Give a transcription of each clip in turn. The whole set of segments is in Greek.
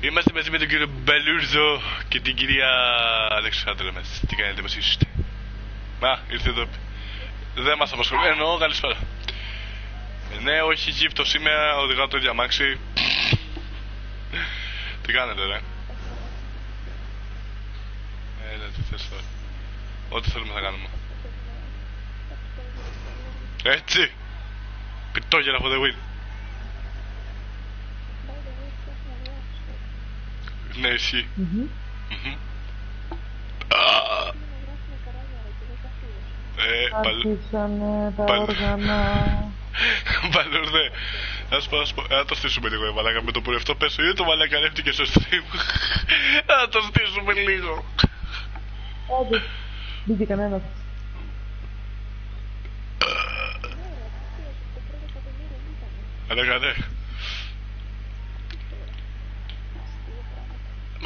Είμαστε μαζί με τον κύριο Μπελούρδο και την κυρία Αλεξάνδρα μας. Τι κάνετε, πώς είστε; Μα, ήρθε εδώ. Δεν μας απασχολεί. Εννοώ, καλησπέρα. Ε, ναι, όχι γύφτο σήμερα, οδηγάω το διαμάξι. τι κάνετε, ρε; Ε, ναι, τι θες τώρα. Ό,τι θέλουμε θα κάνουμε. Έτσι. Πιτόγερα από the wheel. Ναι, εσύ. Μμμ. Μμμ. Α, Ε, παλ- Άρχισανε τα Παλ- όργανα. Μπαλούρδε, να σου πω, να σου πω, να το στήσουμε λίγο, ε, μαλάκα, με το που αυτό πέσω, είναι το μαλάκα ανέβηκε στο stream. Να το στήσουμε λίγο. Άντε. Μπήκε κανένας. Μαλάκα, ναι.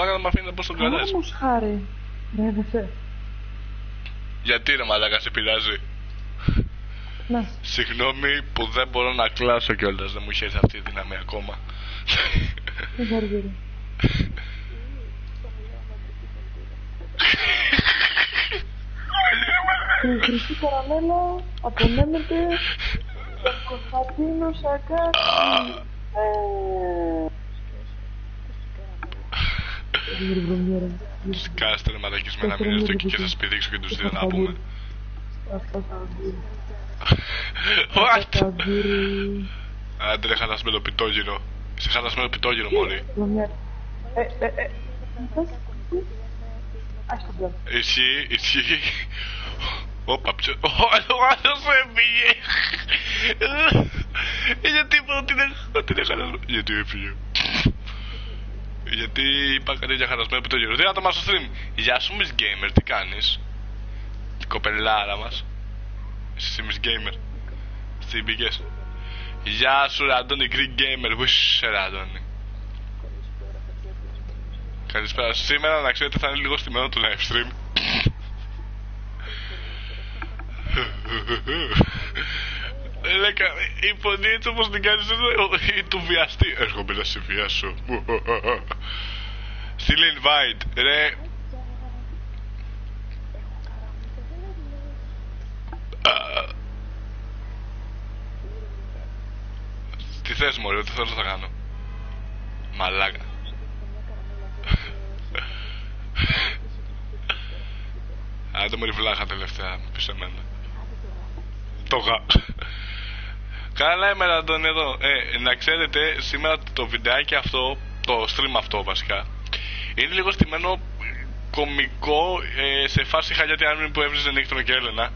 Μαλάκα, να μ' αφήνει να μπω στον κανάλι. Όμως χάρη. Ρεύεσαι. Γιατί ρε μαλάκα, σε πειράζει. Να. Συγγνώμη που δεν μπορώ να κλάσω κιόλας, δεν μου είχε έρθει αυτή η δύναμη ακόμα. Δεν χαργύρι. Η χρυσή καραμέλα απονέμεται στον Κωνσταντίνο Σακάκη. Ε, Γύρω βρωμιέρα. Κάστε ρε μαλακισμένα, μην έρθω εκεί και θα σας πηδήξω και τους δύο να πούμε. Αυτό θα βγει. What? Θα βγει. Άντε ρε χαλασμένο πιτόγυρο. Είσαι χαλασμένο πιτόγυρο μόλι. Βρωμιέρα. Ε, ε, ε. τι θες, τι; Ας το πλέον. Εσύ, εσύ. Όπα, ποιο... Ο ο άλλος έφυγε. Γιατί είπα ότι είναι, ότι είναι χαλασμένο. Γιατί έφυγε. Γιατί είπα κάτι για χαλασμένο πιτόγυρο. Τι άτομα στο stream. Γεια σου Miss Gamer, τι κάνεις; Την κοπελάρα μας. Εσύ Miss Gamer. Τι μπήκες. Γεια σου ρε Αντώνη Greek Gamer. Πού είσαι ρε Αντώνη. Καλησπέρα. Σήμερα να ξέρετε θα είναι λίγο στημένο το live stream. Ε, Λέκα, η φωνή έτσι όπως την κάνεις εδώ, ή του βιαστή. Έρχομαι να σε βιάσω. Still invite. Ρε. Α. Τι θες μωρέ, τι θέλω θα κάνω. Μαλάκα. Άντε μωρή βλάχα τελευταία πεις εμένα. Το γα. Καλά ημέρα Αντώνη εδώ. Ε, να ξέρετε σήμερα το βιντεάκι αυτό, το stream αυτό βασικά, είναι λίγο στημένο κομικό ε, σε φάση χαλιάτη άνεμη που έβριζε Νύκτρο και Έλενα.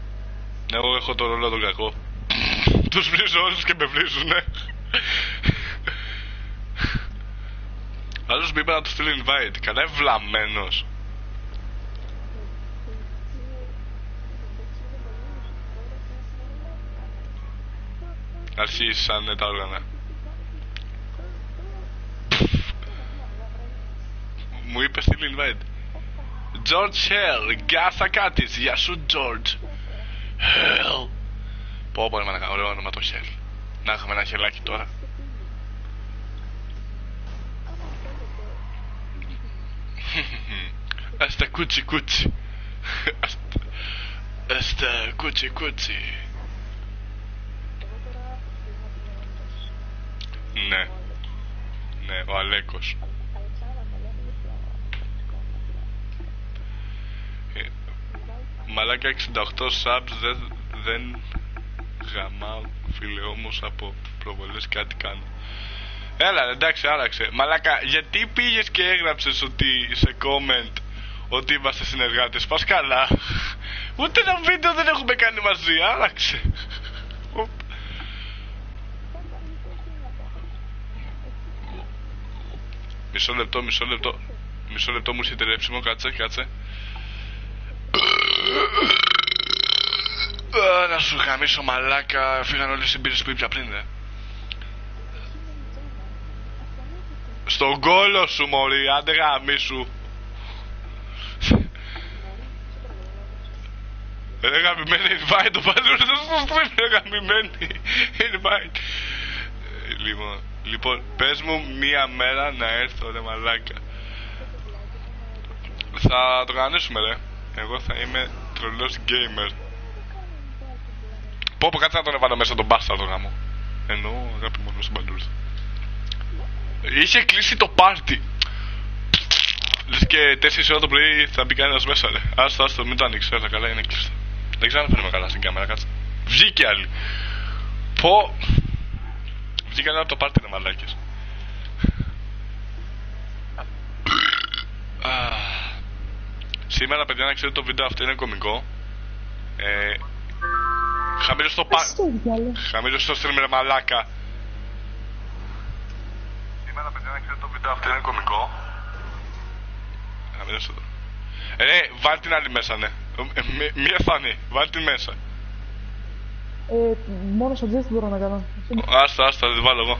Εγώ έχω το ρόλο τον κακό. Τους βρίζω όλους και με βρίζουνε. Άλλος μου είπε να του στείλει invite. Καλά είναι βλαμμένος. Αρχίσανε τα όργανα. Μου είπες στείλει invite. George Hell, γκάσα κάτι, γεια σου George. Hell. Πω πω να κάνω ωραίο όνομα το Hell. Να είχαμε ένα χελάκι τώρα. Asta κούτσι κούτσι. Asta- Asta κούτσι κούτσι. Ναι. Ναι, ο Αλέκος. Ε, Μαλάκα 68 subs δεν, δεν γαμάω φίλε όμως από προβολές κάτι κάνω. Έλα ρε, εντάξει άραξε. Μαλάκα γιατί πήγες και έγραψες ότι σε comment ότι είμαστε συνεργάτες; Πας καλά. Ούτε ένα βίντεο δεν έχουμε κάνει μαζί. Άραξε. Μισό λεπτό, μισό λεπτό. Μισό λεπτό μου είσαι τρέψιμο, κάτσε, κάτσε. Α, Να σου γαμίσω μαλάκα, φύγαν όλες οι μπύρες που ήπια πριν, δε. Στον κόλο σου, μωρή, άντε γαμίσου. Ρε γαμημένη invite, το παλιό στο stream, ρε γαμημένη invite. Ε, Λοιπόν, Λοιπόν, πες μου μία μέρα να έρθω ρε μαλάκα. Θα το κανονίσουμε ρε. Εγώ θα είμαι τρελός gamer. Πω πω κάτσε να τον έβαλω μέσα τον μπάσταρδο γάμο. Εννοώ αγάπη μόνο στην παντούρθα. Είχε κλείσει το πάρτι. Λες και 4 ώρα το πρωί θα μπει κανένας μέσα ρε. Άστο, άστο, μην το ανοίξεις, έλα καλά, είναι κλειστό. Δεν ξέρω αν φαίνομαι καλά στην κάμερα, κάτσε. Βγήκε άλλη. Πω. Βγήκε άλλη από το πάρτι ρε μαλάκες. Αχ. Σήμερα, παιδιά, να ξέρετε το βίντεο αυτό είναι κωμικό. Ε, χαμήλωσε το πα... Ας το διάλογο. Χαμήλωσε το stream ρε μαλάκα. Σήμερα, παιδιά, να ξέρετε το βίντεο αυτό είναι κωμικό. Χαμήλωσε το. Ε, ναι, βάλ την άλλη μέσα, ναι. Ε, μη- μία φανή, βάλ την μέσα. Ε, μόνο suggest μπορώ να κάνω. Εσύ- Άστα, άστα, θα τη βάλω εγώ.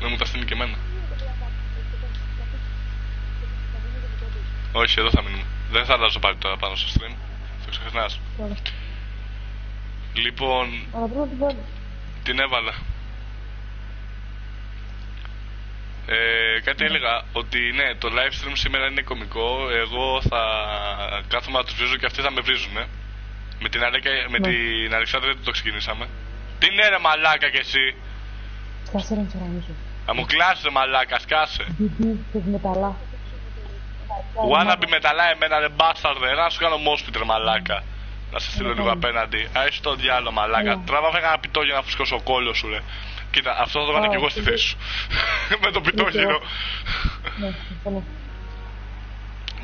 Δεν μου τα στείλει και εμένα. Όχι, εδώ θα μείνουμε. Δεν θα αλλάζω πάλι τώρα πάνω στο stream. Το ξεχνάς. Ωραία. Λοιπόν, Αλλά πρέπει να τη βάλω. την έβαλα. Ε, κάτι έλεγα ότι ναι, το live stream σήμερα είναι κωμικό. Εγώ θα κάθομαι να του βρίζω και αυτοί θα με βρίζουν. Ε. Με την, Αλέκα, με Ναι. την Αλεξάνδρα δεν το ξεκινήσαμε. Τι είναι ρε μαλάκα κι εσύ. Σκάσε ρε τσαρανίσω. Θα μου κλάσεις ρε μαλάκα, σκάσε. Μπιμπι, θες μεταλλά. Wannabe μεταλλά εμένα ρε μπάσταρδε. Να σου κάνω μόσπιτ ρε μαλάκα. Να σε στείλω λίγο απέναντι. Α, έχει το διάλογο μαλάκα. Έλα. Τράβα φέγα ένα πιτό για να φουσκώσω ο κόλλο σου ρε. Κοίτα, αυτό θα το κάνω Α, κι εγώ στη ok. θέση σου. με το πιτόγυρο. Ναι, συμφωνώ.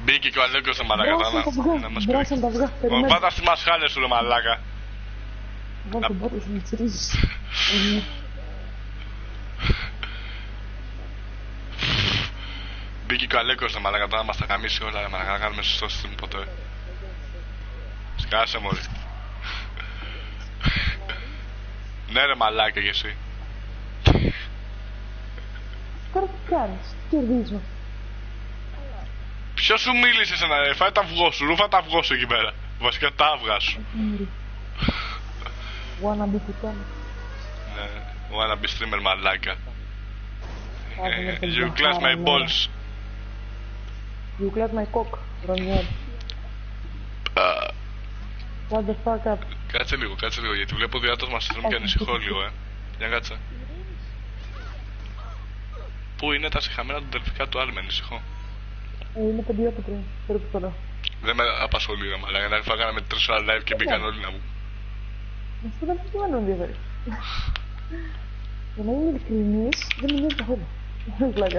Μπήκε και ο Αλέγκος ρε μαλάκα. Μπράσαν τα τώρα να- να αυγά. μας Μπράσαν πει. τα αυγά. Ω, Περιμένω. Πάντα στις μασχάλες σου ρε μαλάκα. Βάλ τον πάτο σου να τσιρίζεις. Ε, Μπήκε και ο Αλέγκος ρε μαλάκα. Τώρα μας τα καμίσει όλα ρε μαλάκα. Να κάνουμε σωστό stream ποτέ. Σκάσε μωρή. ναι ρε μαλάκα κι εσύ. Τώρα τι κάνεις. Κερδίζω. Ποιος σου μίλησε σε ένα φάει τα αυγό σου, ρούφα τα αυγό σου εκεί πέρα. Βασικά τα αυγά σου. Μύρι. Wanna be πουτάνα. Ναι, wanna be streamer μαλάκα. Άκου με Ε, τον You Ζαχάρα, class my ναι. balls. You class my cock. Ρονιέρ. Α, What the fuck up; Κάτσε λίγο, κάτσε λίγο, γιατί βλέπω διάτος μας stream και ανησυχώ λίγο, ε. Για κάτσε. Πού είναι τα συχαμένα του τελφικά του Άλμεν, ανησυχώ. Ε, είναι παιδιά από πριν. Περίπου τώρα. Δεν με απασχολεί ρε μαλάκα, να φάγανε με τρεις ώρα live και μπήκαν όλοι να μου. Αυτό δεν έχει μόνο ενδιαφέρει. Για να είμαι ειλικρινής, δεν με νοιάζει καθόλου. Δεν πλάκα.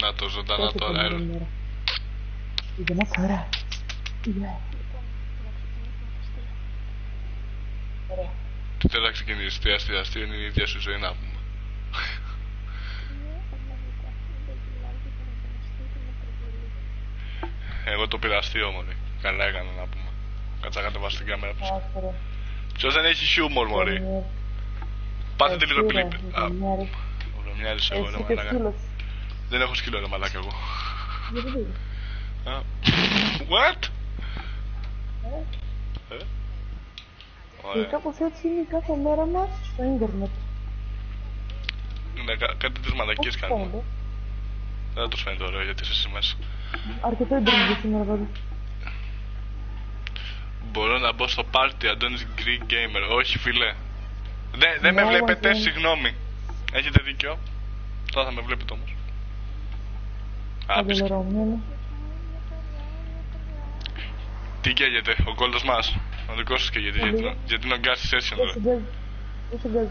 Να το ζωντανά Πότε τώρα, την έλα. άλλη μέρα. Για να φορά. Γεια. Ωραία. Τι θέλω να ξεκινήσει, τι αστείο, αστείο είναι η ίδια σου ζωή να πούμε. Εγώ το πήρα αστείο μωρέ. Καλά έκανα να πούμε. Κάτσα κατεβάσω την κάμερα πίσω. Άσπρο. Ποιος δεν έχει χιούμορ μωρέ. Πάτε τη λίγο κλιπ. Α, Βρωμιάρη. ο Βρωμιάρης εγώ ρε Εσύ και μαλάκα. σκύλος. Δεν έχω σκύλο ρε μαλάκα εγώ. Γιατί δεν Α. What? Ε; Και Ωραία. κάπως έτσι είναι κάθε μέρα μας στο ίντερνετ. Ναι, κα- κάτι τις μαλακίες Πώς κάνουμε. φαίνεται. Δεν τους φαίνεται ωραίο γιατί είσαι εσύ μέσα. Αρκετό ίντερνετ για σήμερα βέβαια. Μπορώ να μπω στο πάρτι Αντώνης Greek Gamer. Όχι φίλε. Δεν, δεν με Ναι, βλέπετε, όχι. συγγνώμη. Έχετε δίκιο. Τώρα θα με βλέπετε όμως. Άπης. Αγγελερωμένο. Τι καίγεται, ο κόλλος μας; Ο δικός σας καίγεται. Γιατί, Πολύ. γιατί είναι ο gas session Δεν εδώ. σε γκάζει. Δεν σε γκάζει.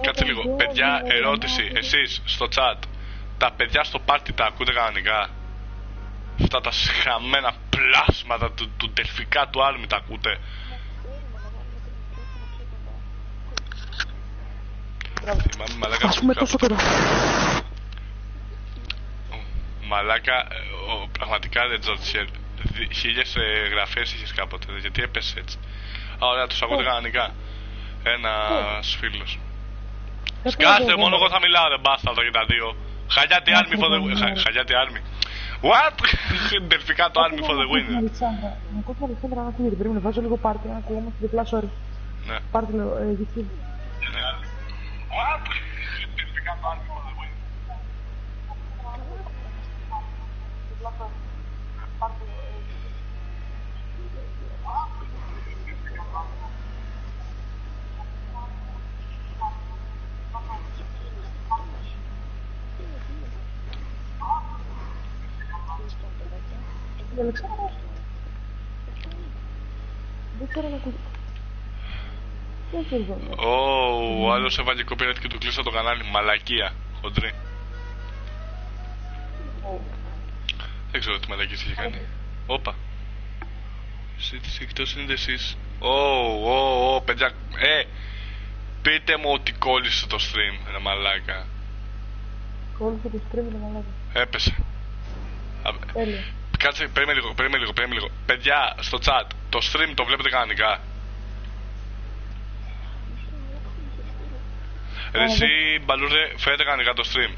Κάτσε λίγο. Όταν Παιδιά, βγαίνει ερώτηση. το Εσείς στο chat. Τα παιδιά στο πάρτι τα ακούτε κανονικά; Αυτά τα σχαμμένα πλάσματα του, του τελφικά του Άλμη τα ακούτε; Θυμάμαι μαλάκα Ας πούμε κάπου- τόσο καιρό. Μαλάκα, ε, ο, πραγματικά δεν τζότσιερ. Χίλιες γραφές είχες κάποτε. Γιατί έπεσε έτσι. Α, ωραία, τους ακούτε Πώς; κανονικά. Ένα φίλος. Δεν Σκάστε, ξέρω, μόνο δεν- εγώ θα μιλάω, δεν μπάσταλτο για τα δύο. Χαλιάτι Να άρμη, σου for the πω, win. ναι. Χαλιάτι άρμη. What? Δελφικά το army for the win. Αλεξάνδρα, να ακούω την Αλεξάνδρα να φύγει. Πρέπει να βάζω λίγο πάρτι να ακούγόμαστε διπλά, sorry. Ναι. Πάρτι λέω, ε, YouTube. What? Δελφικά το army for the win. Η Αλεξάνδρα. Δεν ξέρω να ακούω. Δεν ξέρω εδώ; Ω, ο άλλος έβαλε copyright και του κλείσα το κανάλι. Μαλακία. Χοντρή. Δεν ξέρω τι μαλακίες είχε κάνει. Όπα. Συζήτηση εκτός είναι εσείς. Ω, ω, ω, παιδιά. Ε, πείτε μου ότι κόλλησε το stream, ρε μαλάκα. Κόλλησε το stream είναι μαλάκα. Έπεσε. Α, Τέλεια. Κάτσε, περίμενε λίγο, περίμενε λίγο, περίμενε λίγο. Παιδιά, στο chat, το stream το βλέπετε κανονικά; Ρε εσύ, Μπαλούρδε, φέρετε κανονικά το stream.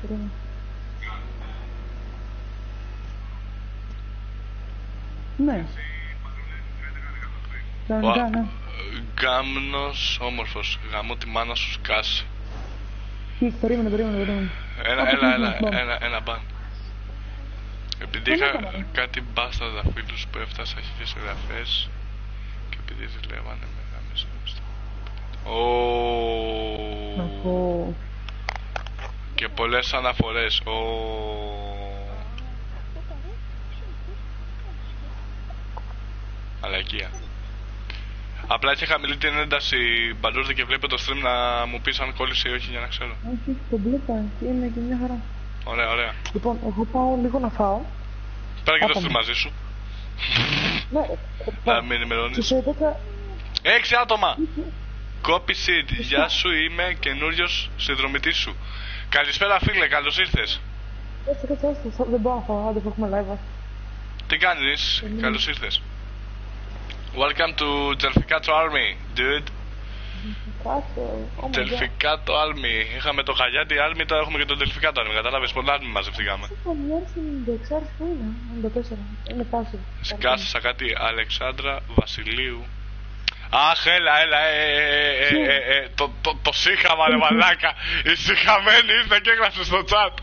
Περίμενε. Ναι. Κανονικά, ναι. Γκάμνος, όμορφος. Γαμώ τη μάνα σου σκάσει. Τι, περίμενε, περίμενε, περίμενε. Ένα, Άπα, έλα, τι έλα, μπαν. ένα, ένα μπαν. Επειδή Δεν είχα έκανα, ρε. κάτι μπάσταρδα φίλους που έφτασα χίλιες εγγραφές και επειδή ζηλεύανε με γάμισα Να Ω, πω. και πολλές αναφορές. Ω, Μαλακία. Απλά είχε χαμηλή την ένταση μπαλούρδι και βλέπω το stream να μου πεις αν κόλλησε ή όχι για να ξέρω. Όχι, το μπλέκα. Είναι και μια χαρά. Ωραία, ωραία. Λοιπόν, εγώ πάω λίγο να φάω. Πέρα και το Άκαμε. stream μαζί σου. Ναι, ε, Να πάω. με Και ενημερώνεις. σε 10... Έξι άτομα! Copy seed. Γεια σου, είμαι καινούριος συνδρομητής σου. Καλησπέρα, φίλε, καλώς ήρθες. Κάτσε, κάτσε, άστο, δεν μπορώ να φάω, άντε που έχουμε live. ας. Τι κάνεις, καλώς ήρθες. Welcome to Delficato Army, dude. Κάτσε, oh my god. Delficato Army. Είχαμε το Χαγιάτι Army, τώρα έχουμε και το Delficato Army. Κατάλαβες, πολλά army μαζευτήκαμε. Το μοιάζει 96 που είναι, 94. Είναι πάση. Σκάσα κάτι Αλεξάνδρα Βασιλείου. Αχ, έλα, έλα, ε, ε, ε, ε, ε, ε, το, το, το σύγχαμα, ρε μαλάκα. Η συγχαμένη ήρθε και έγραψε στο chat.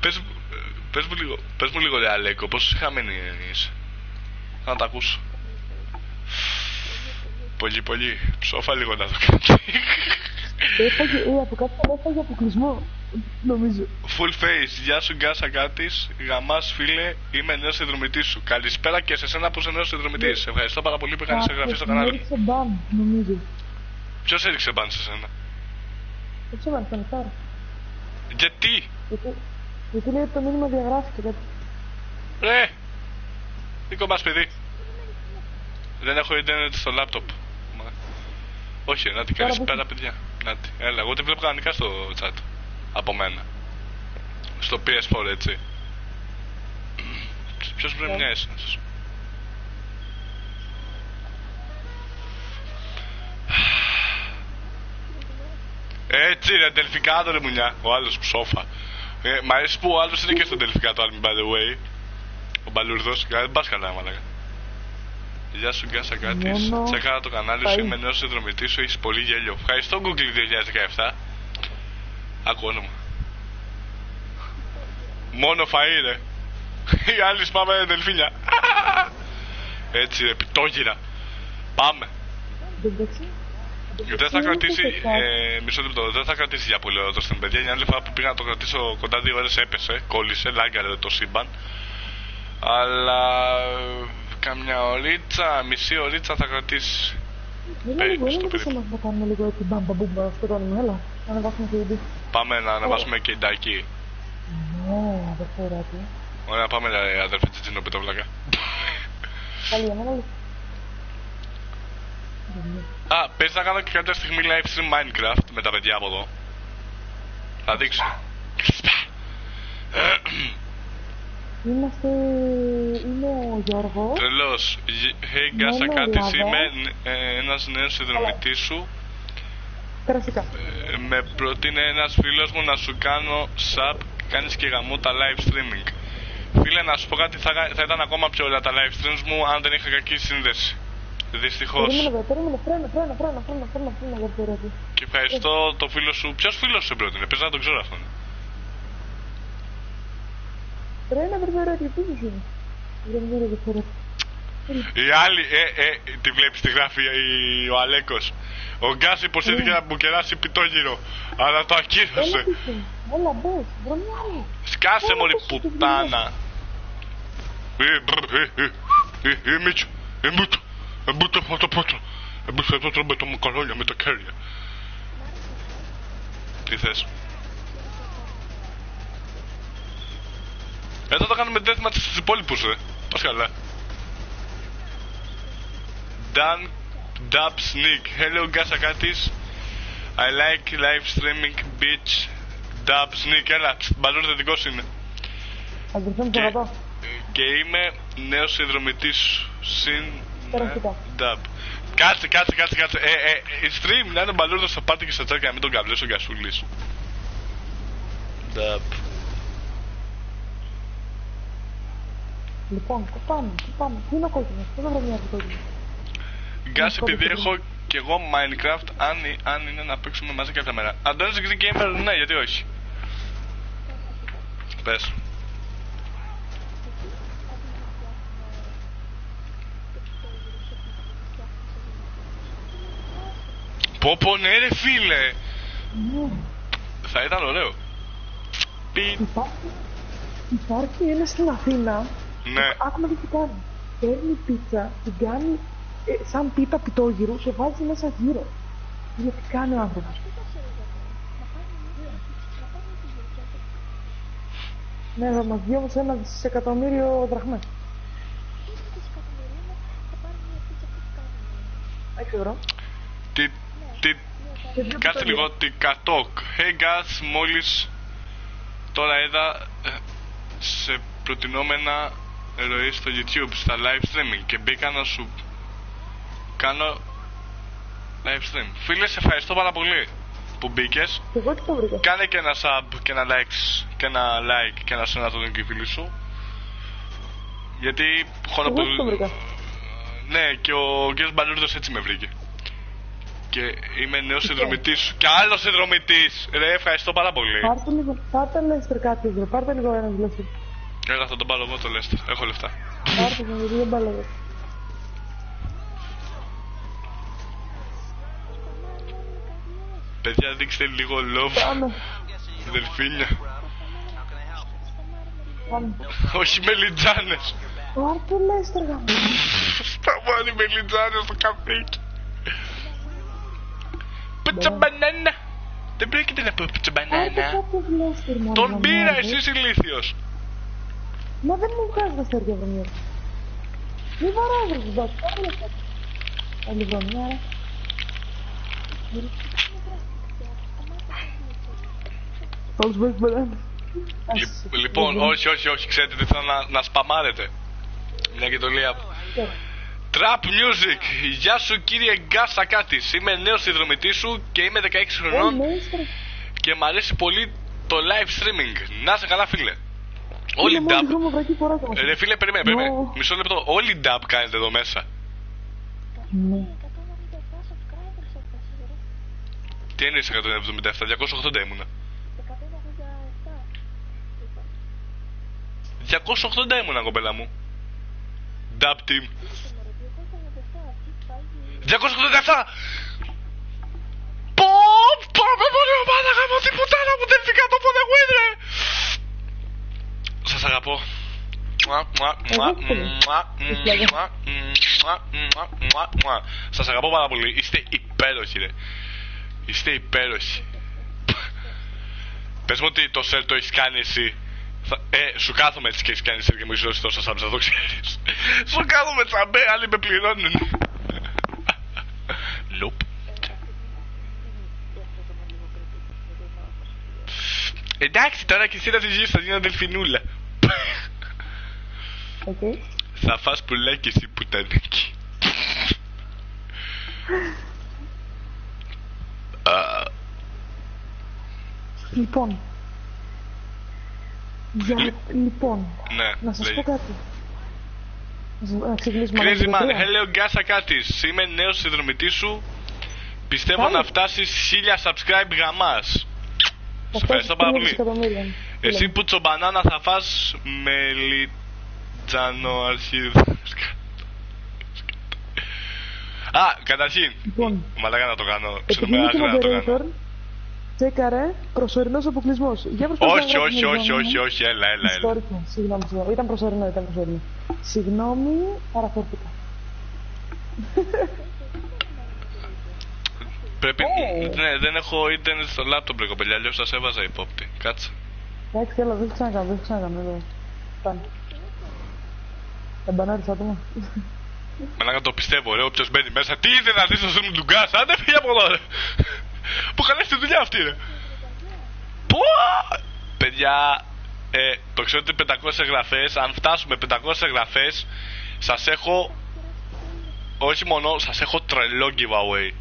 πες, μου- πες μου λίγο, πες μου λίγο, ρε Αλέκο, πόσο συγχαμένη είσαι. Να τα ακούσω. Πολύ, πολύ. Ψόφα λίγο να το κάνει. Έφαγε, ε, από κάποιον έφαγε αποκλεισμό. Νομίζω. Full face, γεια σου Γκάσα Κάτης, γαμάς φίλε, είμαι νέος συνδρομητής σου. Καλησπέρα και σε σένα που είσαι νέος συνδρομητής. Ευχαριστώ πάρα πολύ που έκανες εγγραφή στο Κάποιος κανάλι με μου. έριξε μπαν, νομίζω. Ποιος έριξε μπαν σε σένα; Δεν ξέρω αν ήταν τώρα. Γιατί, Γιατί, γιατί λέει ότι το μήνυμα διαγράφηκε κάτι. ρε, δικό μας παιδί. Δεν έχω ίντερνετ στο λάπτοπ. Μα... Όχι, να την Τώρα καλησπέρα πού- παιδιά. Να τη. Έλα, εγώ τη βλέπω κανονικά στο chat. Από μένα. Στο PS4 έτσι. Ποιος πρέπει Ναι. μια essence. Έτσι ρε, τελφικάτο ρε μουνιά. Ο άλλος ψόφα. Ε, μ' αρέσει που ο άλλος είναι και στο τελφικάτο army by the way. Ο Μπαλούρδος. Δεν πας καλά μαλάκα. Γεια σου Γκάσα Κάτης. Μόνο Τσέκαρα το κανάλι σου, φαΐ. είμαι νέος συνδρομητής σου, έχεις πολύ γέλιο. Ευχαριστώ Google 2017. Άκου όνομα. Μόνο φαΐ ρε. Οι άλλοι σπάμε δελφίνια. Έτσι ρε, πιτόγυρα. Πάμε. Εντάξει. Δεν θα Τι κρατήσει, είναι ε, μισό λεπτό, δεν θα κρατήσει για πολύ ώρα το στην παιδιά. Μια άλλη φορά που πήγα να το κρατήσω κοντά δύο ώρες έπεσε, κόλλησε, λάγκαρε το σύμπαν. Αλλά ε, καμιά ωρίτσα, μισή ωρίτσα θα κρατήσει. Δεν Πέ- είναι λίγο, στο είναι περίπου. να μας να κάνουμε λίγο έτσι μπαμπα μπουμπα αυτό το κάνουμε, έλα. Να ανεβάσουμε και γιατί. Πάμε να ανεβάσουμε και εντάκι. Ναι, αδερφέ ράτη. Ωραία, πάμε ρε, αδερφέ Τσιτσίνο πετόβλακα. Καλή, εμένα λέει. Α, πες να κάνω και κάποια στιγμή live stream Minecraft με τα παιδιά από εδώ. Θα δείξω. Είμαστε... Είμαι ο Γιώργος. Τρελός. Γε- Hey, Γκάσα Μόνο Κάτης, Ελλάδα. είμαι ε, ένας νέος συνδρομητής σου. Περαστικά. Ε, με προτείνει ένας φίλος μου να σου κάνω sub κάνεις και γαμό τα live streaming. Φίλε, να σου πω κάτι, θα, θα ήταν ακόμα πιο ωραία τα live streams μου αν δεν είχα κακή σύνδεση. Δυστυχώς. Περίμενε εδώ, περίμενε, φρένα, φρένα, φρένα, φρένα, φρένα, φρένα, για το ρεύμα. Και ευχαριστώ το φίλο σου. Ποιος φίλος σου σε πρότεινε, πες να τον ξέρω αυτόν. Πρέπει να βερβερώτει, τι είναι. Η άλλη, ε, ε, τη βλέπεις τη γράφει η, ο Αλέκος. Ο Γκάς υποσχέθηκε ε. να μου κεράσει πιτόγυρο, αλλά το ακύρωσε. Έλα, μπες, βρωμιάρι. Σκάσε μόλι πουτάνα. Εμίτσο, εμπούτο, εμπούτο από το ε, πρώτο. Εμπούτο από το με το μακαρόνια, με τα κέρια. Τι θες; Εδώ θα κάνουμε deathmatch στους υπόλοιπους, ε. Πας καλά. Dan Dub Sneak. Hello, Gasakatis. I like live streaming, bitch. Dub Sneak. Έλα, μπαλούρ δικός είναι. Αδερφέ μου, Και, το αγαπάω. και είμαι νέος συνδρομητής συν Περαστικά. Dub. Κάτσε, κάτσε, κάτσε, κάτσε. Ε, ε, η stream να είναι μπαλούρδος στο πάτη και στα τσάρκα να μην τον καβλέσω ο Γκασούλης. Dub. Λοιπόν, το πάμε, το πάμε. Τι είναι ο κόκκινος, πού θα βρωμιάρι το κόκκινο. Γκάς κόβει επειδή το έχω κι εγώ Minecraft αν, αν είναι να παίξουμε μαζί κάποια μέρα. Αντώνης Greek Gamer, ναι, γιατί όχι; Πες. Πω πω ναι ρε φίλε. Ναι. Θα ήταν ωραίο. Πι. Υπάρχει, υπάρχει ένας στην Αθήνα, Ναι. άκουμε τι τι κάνει. Παίρνει πίτσα, την κάνει ε, σαν πίτα πιτόγυρου και βάζει μέσα γύρω. Γιατί κάνει ο άνθρωπος. Ναι, θα μας βγει όμως ένα δισεκατομμύριο δραχμές. 6 ευρώ. Τι, τι, Και δύο κάτσε πιτόγυρα. λίγο, τι κατόκ. Hey guys, μόλις τώρα είδα ε, σε προτινόμενα ροή στο YouTube, στα live streaming και μπήκα να σου κάνω live stream. Φίλε, σε ευχαριστώ πάρα πολύ που μπήκες. Και εγώ τι το βρήκα. Κάνε και ένα sub και ένα likes και ένα like και ένα σένα τον και οι φίλοι σου. Γιατί χώρο Εγώ τι το βρήκα. Ναι, και ο κ. Μπαλούρδος έτσι με βρήκε. Και είμαι νέος συνδρομητής σου. Και άλλος συνδρομητής. Ρε, ευχαριστώ πάρα πολύ. Πάρτε λίγο, πάρτε Λέστερ κάτι ευρώ, πάρτε λίγο ένα Λέστερ. Έλα, θα τον πάρω εγώ το Λέστερ. Έχω λεφτά. Πάρτε τον γιατί δεν παλεύω. Παιδιά, δείξτε λίγο love. Πάμε, Δελφίνια. πάμε. Όχι μελιτζάνες. Πάρτε Λέστερ γαμώ. Σταμάνει μελιτζάνες στο καφέκι. Πίτσα μπανάνα. Δεν πρόκειται να πω πίτσα Πάρτε μπανάνα. κάποιος Λέστερ μόνο. Τον πήρα, γαμιάρι. εσύ ηλίθιος. Μα δεν μου βγάζει αστέρια βρωμιέρα. Μη βαράς ρε κουμπάκι, πάρτε λεφτά. Άλλη βρωμιάρα. Όλους βάζεις μπανάνες. Λι- Λοιπόν, όχι, όχι, όχι, ξέρετε τι θέλω να, να σπαμάρετε. Μια και το λέει από. Trap Music, γεια σου κύριε Γκάσα κάτι. Είμαι νέος συνδρομητής σου και είμαι 16 χρονών και μου αρέσει πολύ το live streaming. Να είσαι καλά φίλε. Όλοι dub. Ρε φίλε, περιμένε, περιμένε. Ω. Μισό λεπτό. Όλοι dub κάνετε εδώ μέσα. Ναι. Τι εννοείς 177, 280 ήμουνα. 280 ήμουνα κοπέλα μου. Dub team. 287! Πω, πάμε πολύ ομάδα γάμο την πουτάνα μου δεν φύγα το πόδε μουα, μουα. Σας αγαπώ πάρα πολύ. Είστε υπέροχοι ρε. Είστε υπέροχοι. Πες μου ότι το σερ το έχεις κάνει εσύ. Θα- Ε, σου κάθομαι έτσι και έχεις κάνει σερ και μου έχεις δώσει τόσα σάμπς, να το ξέρεις. Σου κάθομαι τσαμπέ, άλλοι με πληρώνουν. Nope. Εντάξει, τώρα και εσύ να τη ζήσεις, θα γίνω αδελφινούλα. Οκ. Θα φας πουλάκι εσύ πουτανάκι. Α, Λοιπόν. Για... Λοιπόν. Ναι, Να σας λέγε. πω κάτι. Να σας- Να ξεκινήσουμε με Crazy την man, ιστορία. hello Γκάσα Κάτης. Είμαι νέος συνδρομητής σου. Πιστεύω Πάλι. να φτάσεις 1000 subscribe γαμάς. Σε Θα ευχαριστώ φτάσει πάρα τρία πολύ. δισεκατομμύρια. Εσύ που τσομπανάνα θα φας με λιτζανο αρχίδι. Α, καταρχήν. Λοιπόν, Μαλάκα να το κάνω. Ξέρουμε επειδή είμαι άκρα να το moderator, κάνω. τσέκαρε προσωρινός αποκλεισμός. Για προσπαθώ να Όχι, γράψεις όχι, με όχι, ζώνη. όχι, όχι, έλα, έλα, έλα. Ιστορικό, συγγνώμη, συγγνώμη. Ήταν προσωρινό, ήταν προσωρινό. Συγγνώμη, παραφέρθηκα. Πρέπει. Ω. Ναι, δεν έχω ίντερνετ στο λάπτοπ, ρε κοπελιά, αλλιώς θα σε έβαζα υπόπτη. Κάτσε. Εντάξει, έλα, δεν το ξανακάνω, δεν το ξανακάνω. εδώ. Φτάνει. Εμπανάρισα άτομα. Μαλάκα το πιστεύω, ρε. Όποιος μπαίνει μέσα, τι είδε να δεις στο stream του Γκάς, άντε φύγει από εδώ, ρε. Που χαλάσει τη δουλειά αυτή, ρε. Πω! Παιδιά, ε, το ξέρω ότι 500 εγγραφές, αν φτάσουμε 500 εγγραφές, σας έχω. Όχι μόνο, σας έχω τρελό giveaway.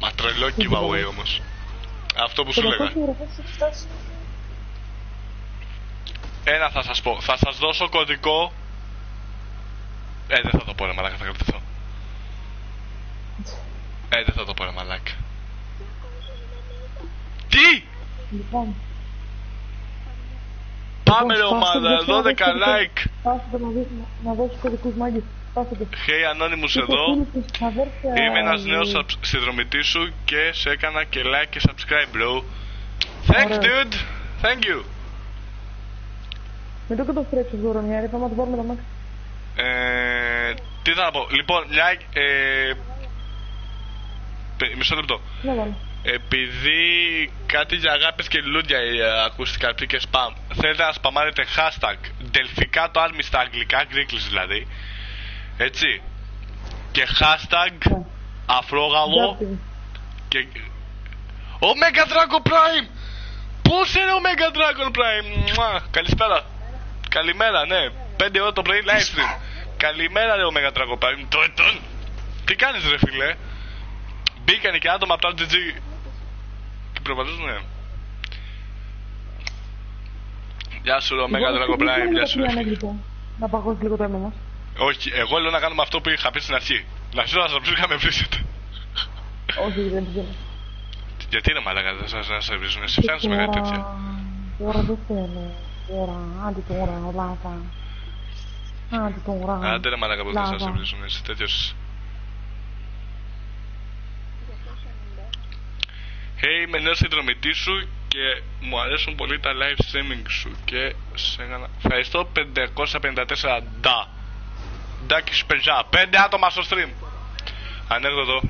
Μα τρελό giveaway όμως. Αυτό που σου λέγα. Πεντακόσιες εγγραφές έχεις φτάσει. Ένα θα σας πω. Θα σας δώσω κωδικό. Ε, δεν θα το πω ρε μαλάκα, θα κρατηθώ. Ε, δεν θα το πω ρε μαλάκα. Τι! Λοιπόν, Πάμε ρε Λοιπόν, σπάστε ομάδα, το 12 δέστε το. like. πάστε να δεις, να- να δώσεις κωδικούς μάγκες. Πάστε το. Hey Anonymous Έχω εδώ. φίλους και αδέρφια, Είμαι ένας ε, νέος subs- συνδρομητής σου και σε έκανα και like και subscribe bro. Thanks Ωραία. dude. Thank you. Μην το καταστρέψεις γουρονιά, ρε, πάμε να το πάρουμε τα μάτια. Ε, τι θα πω. Λοιπόν, μια... Ε, πε- μισό λεπτό. Να βάλω. Επειδή κάτι για αγάπες και λουλούδια ε, ακούστηκαν πριν και σπαμ, θέλετε να σπαμάρετε hashtag δελφικά το άρμι στα αγγλικά, γκρίκλεις δηλαδή, έτσι, και hashtag Ναι. αφρόγαλο Γιάπτη. και... Omega Dragon Prime! Πώς είναι Omega Dragon Prime! Μουα, Καλησπέρα! Καλημέρα, ναι! 5 ώρα το πρωί live stream! Καλημέρα ρε Omega Dragon Prime! Το ετών! Τι κάνεις ρε φίλε! Μπήκανε και άτομα από το RGG και προβαδίζουν, ναι. Γεια σου ρε Omega Λοιπόν, Dragon τι Prime, κάνουμε γεια τα σου ρε τρία φίλε. νέγριτο. Να παγώσει λίγο το αίμα μας. Όχι, εγώ λέω να κάνουμε αυτό που είχα πει στην αρχή. Να σου να σας βρήκα με βρίσετε. Όχι, δεν πηγαίνω. Γιατί είναι μαλάκα, δεν σας να σε βρίζουν, εσύ φτιάχνεις με κάτι τέτοια. Τώρα δεν θέλω. Τώρα, άντε τώρα, όλα αυτά. Άντε τώρα. Άντε ρε μαλάκα που δεν σας Λάβα. βρίζουν, εσύ τέτοιος. Hey, είμαι νέος συνδρομητής σου και μου αρέσουν πολύ τα live streaming σου και σε έκανα... Ευχαριστώ 554 ντα. Ντάκι σπεζά. Πέντε άτομα στο stream. Ανέκδοτο.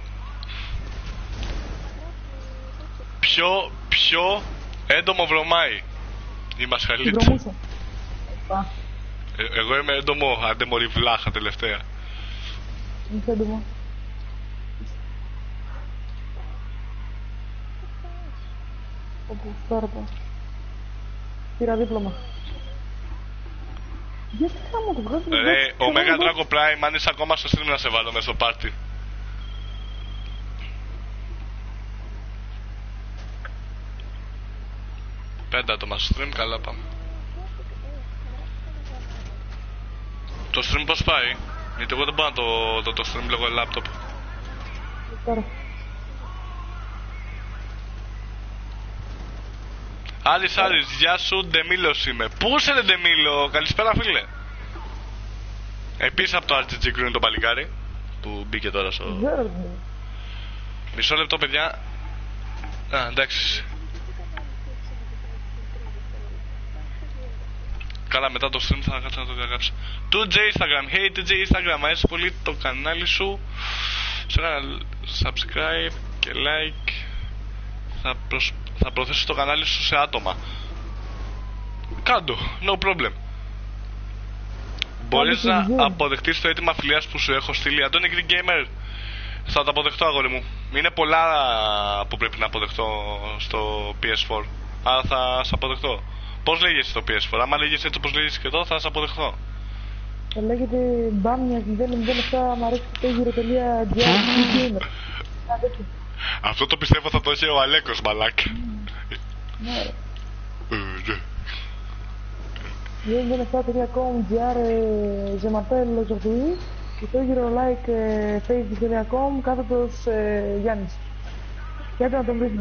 Πιο, πιο έντομο βρωμάει. Η Την μασχαλίτσα. Δρομούσα. Πα, Ε, εγώ είμαι έντομο, άντε μωρή βλάχα τελευταία. είσαι έντομο. Όπου, τώρα πάω. Πήρα δίπλωμα. Γιατί θα μου το βγάζουν Ρε, ο Mega Dragon Prime, αν είσαι ακόμα στο stream να σε βάλω μέσα στο πάρτι. Πέντε άτομα στο stream, καλά πάμε. Το stream πώς πάει, γιατί εγώ δεν μπορώ να το, το, το stream λόγω laptop. Τώρα. Άλλης Άλλης, γεια σου, Ντεμίλος είμαι. Πού είσαι ρε Ντεμίλο, καλησπέρα φίλε. Επίσης από το RGG Crew είναι το παλικάρι, που μπήκε τώρα στο... Ξέρω. Μισό λεπτό, παιδιά. Α, εντάξει. Καλά, μετά το stream θα κάτσω να το διαγράψω. 2J Instagram. Hey, 2J Instagram. Μ' αρέσει πολύ το κανάλι σου. Σε ένα subscribe και like. Θα, προσ... θα προθέσω το κανάλι σου σε άτομα. Κάντο, no problem. Μπορείς Κάντε να το Zoom. αποδεχτείς το αίτημα φιλίας που σου έχω στείλει. Αντώνη Green Gamer, θα το αποδεχτώ αγόρι μου. Είναι πολλά που πρέπει να αποδεχτώ στο PS4. Άρα θα σε αποδεχτώ. Πώς λέγεσαι το PS4, άμα λέγεσαι έτσι όπως λέγεσαι και εδώ, θα σα αποδεχθώ. Ε, λέγεται μπάμια 007 μ' Αυτό το πιστεύω θα το είχε ο Αλέκο Μπαλάκ. Ναι. Ναι. 007.com.gr Ζεμαρτέλ Ζωβδουή και το γύρο like facebook.com κάθετος Γιάννης. Γιατί να τον βρεις.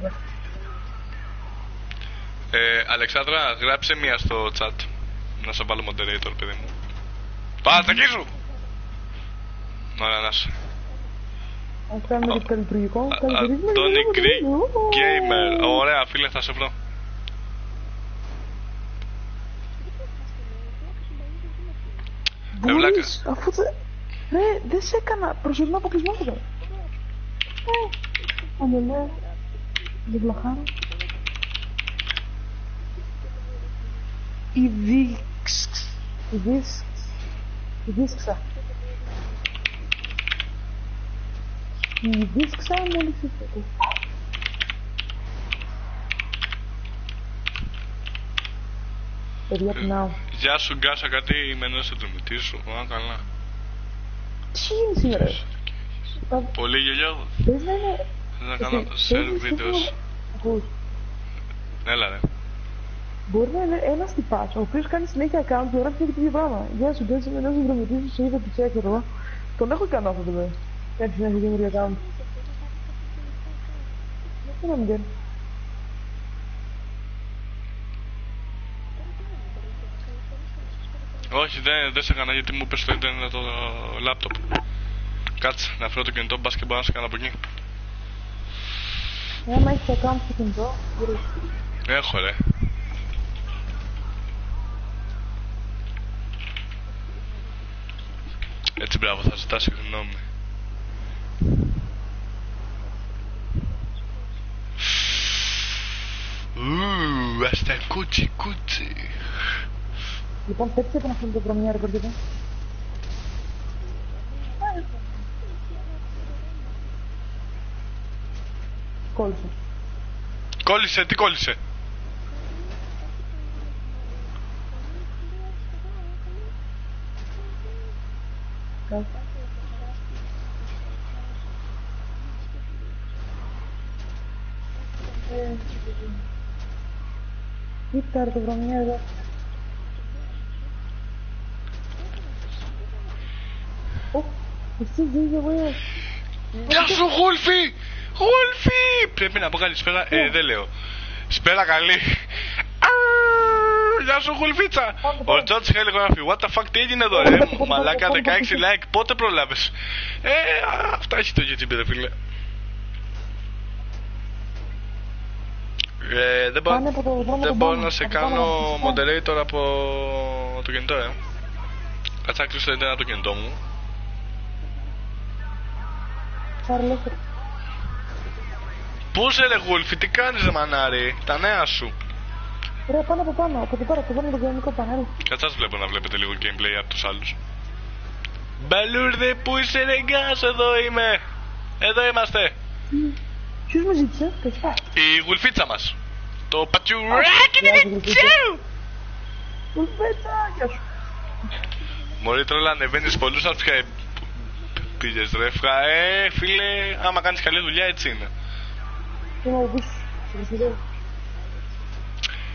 Ε, Αλεξάνδρα, γράψε μία στο chat. Να σε βάλω moderator, παιδί μου. Πάτα εκεί σου! Ωραία, να σε. Ας κάνουμε και καλλιτουργικό. Καλλιτουργήσουμε Αντώνη λίγο, Γκρι λίγο. Gamer. Ωραία, φίλε, θα σε βρω. Ε, βλάκα. Μπορείς, αφού θε... Ρε, δεν σε έκανα προσωρινό αποκλεισμό εδώ. Ε, αμελέ. Δεν βλαχάρω. Η δίξ. Η δίξ. Η δίξα. Η δίξα μόλις ήρθε. Παιδιά, πεινάω. Γεια σου, Γκάσα, κάτι μένω σε τρομητή σου. Α, καλά. Τι γίνεται σήμερα, ρε. Τα- Πολύ γελιό. Θες να είναι... Θέλω να κάνω θες- share θες- videos. Ακούς. Έλα, ρε. Μπορεί να είναι ένας τυπάς, ο οποίος κάνει συνέχεια account και γράφει και το ίδιο πράγμα. Γεια σου, Γκέζι, με ένας συνδρομητής σου είδα τη ξέρω. Τον έχω ικανό αυτό το παιδί. Κάνει συνέχεια καινούργιο account. Γιατί να μην κάνει. Όχι, δεν, δεν σε έκανα γιατί μου είπες το ίντερνετ το λάπτοπ. Κάτσε, να φέρω το κινητό, μπας και μπορώ να σε κάνω από εκεί. Ε, Άμα έχεις account στο κινητό, μπορείς. Έχω, ρε. Έτσι, μπράβο, θα ζητάς συγγνώμη. Ου, άστα κούτσι κούτσι. Λοιπόν, πέτυχε τον αυτό το προμιά, ρε κορδίδα. Κόλλησε. Κόλλησε, τι κόλλησε; Κάτσε. Ε, Κοίτα ρε το βρωμιά εδώ. Ω, εσύ ζήγε εγώ. Γεια σου, Γούλφι! Γούλφι! Πρέπει να πω καλησπέρα. Ε, δεν λέω. Σπέρα καλή. Αρρρρρ, Γεια σου, Γουλφίτσα! Ο Τζότς είχε γράφει What the fuck, τι έγινε εδώ, ρε; Μαλάκα 16 like, πότε προλάβες; Ε, α, αυτά έχει το YouTube, ρε φίλε. Ε, δεν μπορώ, Πάνε από το δρόμο δεν τον μπορώ πάνω, να σε από το πάνω, κάνω από το πάνω. moderator από το κινητό, ε. Κάτσε να κλείσω το ίντερνετ από το κινητό μου. Πάρε ελεύθερο. Πού σε ρε Γούλφι, τι κάνεις ρε μανάρι, τα νέα σου. Ρε, πάνω από πάνω, από το τώρα, από το πάνω το κανονικό πανέλ. Κάτσε σας βλέπω να βλέπετε λίγο gameplay από τους άλλους. Μπαλούρδε, πού είσαι ρε γκάς, εδώ είμαι. Εδώ είμαστε. Ποιος με ζήτησε, πες, Η γουλφίτσα μας. Το πατσουράκι γεια σου, είναι γουλφίτσα. τσιου. Ουλφέτσα, γεια σου. Μωρή τρέλα ανεβαίνεις πολλούς subscribe. Πήγες ρε φρα, ε φίλε, άμα κάνεις καλή δουλειά έτσι είναι. Είμαι από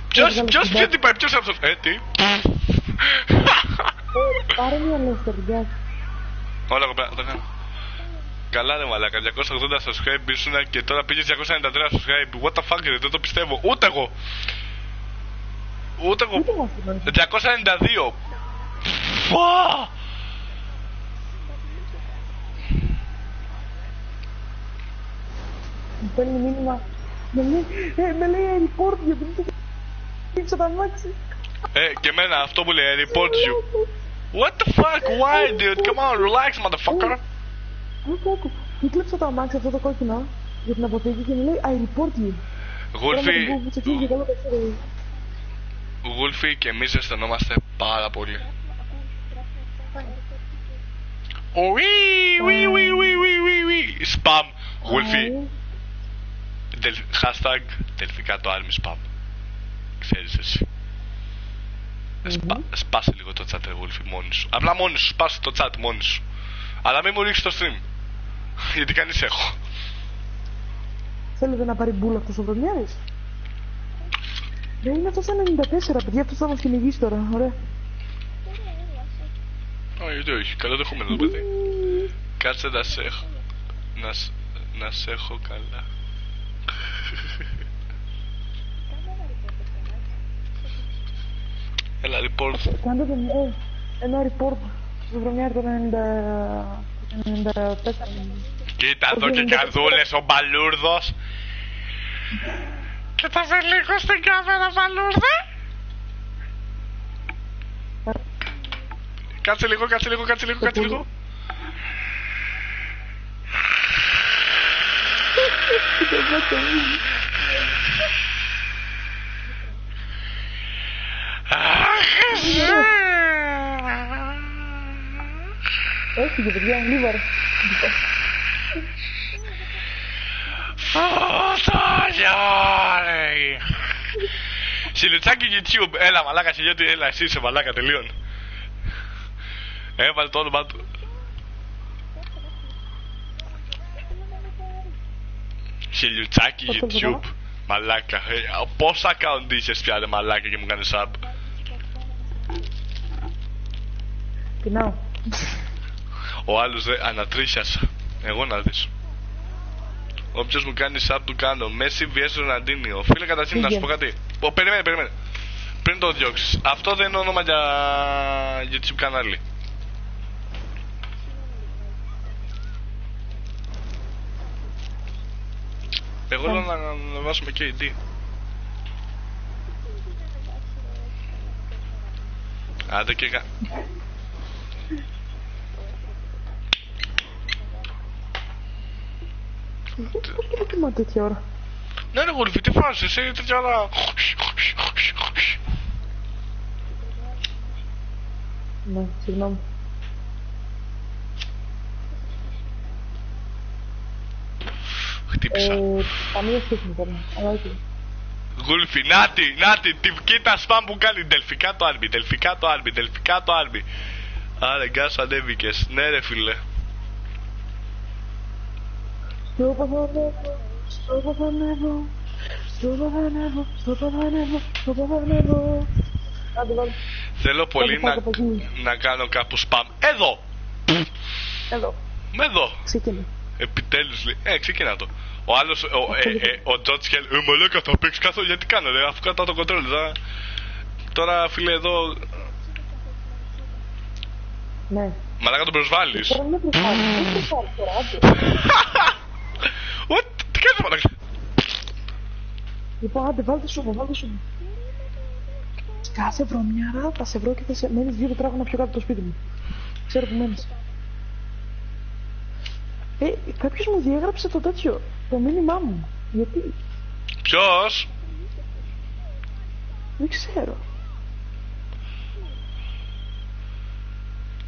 πίσω. Σε ευχαριστώ. Ποιος, Έβγαλε ποιος, την ποιος μπάτα. τυπάει, ποιος αυτός; Ε, τι; Ε, Πάρε μια ελεύθερη, γεια σου. Όλα εγώ πέρα, το κάνω. Καλά ρε μαλάκα, 280 subscribe ήσουν και τώρα πήγες 293 subscribe. What the fuck ρε, δεν το πιστεύω. Ούτε εγώ. Ούτε εγώ. Ούτε εγώ αυτός δεν 292. Φα! Μου παίρνει μήνυμα. Με λέει, ε, με λέει report γιατί δεν το πήξα τα μάξι. Ε, και εμένα αυτό που λέει, report you. What the fuck, why dude, come on, relax motherfucker. Άκου, άκου. Κύκλεψα το αμάξι αυτό το κόκκινο για την αποθήκη και μου λέει I report you. Γούλφι, Τώρα με την που και καλό το ξέρω. Γούλφι και εμείς αισθανόμαστε πάρα πολύ. Ουί, ουί, ουί, ουί, ουί, ουί, ουί. Spam, Γούλφι. Δελ- Hashtag τελικά το army spam. Ξέρεις εσύ. Σπα, σπάσε λίγο το chat, ρε Γούλφι, μόνοι σου. Απλά μόνοι σου, σπάσε το chat μόνοι σου. Αλλά μην μου ρίξεις το stream. Γιατί κανείς έχω. Θέλετε να πάρει μπούλα αυτός ο Βρωμιάρης. Δεν είναι αυτός το 94, παιδιά, αυτός θα μας κυνηγήσει τώρα, ωραία. Α, γιατί όχι, καλό το έχουμε εδώ, παιδί. Κάτσε να σε έχω. Να, σ- να σε έχω καλά. Έλα, report. Κάντε τον, ε, ένα report στο βρωμιάρι το 90... 94. Κοίτα εδώ και καρδούλες ο Μπαλούρδος. Κοίταζε λίγο στην κάμερα, Μπαλούρδε. Κάτσε λίγο, κάτσε λίγο, κάτσε λίγο, κάτσε λίγο. Αχ, εσύ. Έφυγε, παιδιά, λίβαρο. Φωτολιάρι. Σιλουτσάκι YouTube. Έλα μαλάκα γιατί έλα εσύ είσαι μαλάκα τελείων. Έβαλε το όνομά του. Σιλουτσάκι Πώς το YouTube. βρω; Μαλάκα. Ε, πόσα account είχες πια ρε μαλάκα και μου κάνεις sub. Πεινάω. Ο άλλος δε ανατρίχιασα. Εγώ να δεις. Όποιος μου κάνει sub του κάνω. Μέση vs Ροναντίνιο. Φίλε καταρχήν να σου πω κάτι. Ω, περιμένε, περιμένε. Πριν το διώξεις. Αυτό δεν είναι όνομα για YouTube κανάλι. Εγώ λέω να ανεβάσουμε KD. Άντε και κα... Πώς και το κοιμάται τέτοια ώρα. Ναι ρε γουλφί, τι φάση, εσύ τέτοια ώρα... Ναι, συγγνώμη. Χτύπησα. Ε, καμία σχέση με τώρα. Αλλά όχι. Γουλφι, νάτι, νάτι, τη κοίτα σπαμ που κάνει. Δελφικά το άρμπι, δελφικά το άρμπι, δελφικά το άρμπι. Άρα γκάς ανέβηκες. Ναι ρε φίλε. Στο παθανεύω, στο παθανεύω, στο παθανεύω, στο παθανεύω, στο παθανεύω. Άντε βάλε. Θέλω πολύ Άντε, να, πάτε από εκεί. να κάνω κάπου σπαμ. Εδώ! Εδώ. Με εδώ! Ξεκινά. Επιτέλους λέει. Ε, ξεκινά το. Ο άλλος, ο, ε, ε, ο Τζότσχελ, ε, μαλάκα θα παίξεις καθόλου γιατί κάνω ρε, αφού κρατάω το κοντρόλ. Τώρα, τώρα φίλε εδώ, Ναι. μαλάκα τον προσβάλλεις. Τώρα είναι προσφάλει. Δεν προσφάλει τώρα, άντε. What? Τι κάνεις μαλάκα; Λοιπόν, άντε, βάλτε σούμα, βάλτε σούμα. Σκάσε βρωμιάρα, θα σε βρω και θα σε μένεις δύο τετράγωνα πιο κάτω από το σπίτι μου. Ξέρω που μένεις. Ε, κάποιος μου διέγραψε το τέτοιο, το μήνυμά μου. Γιατί, Ποιος; δεν ξέρω.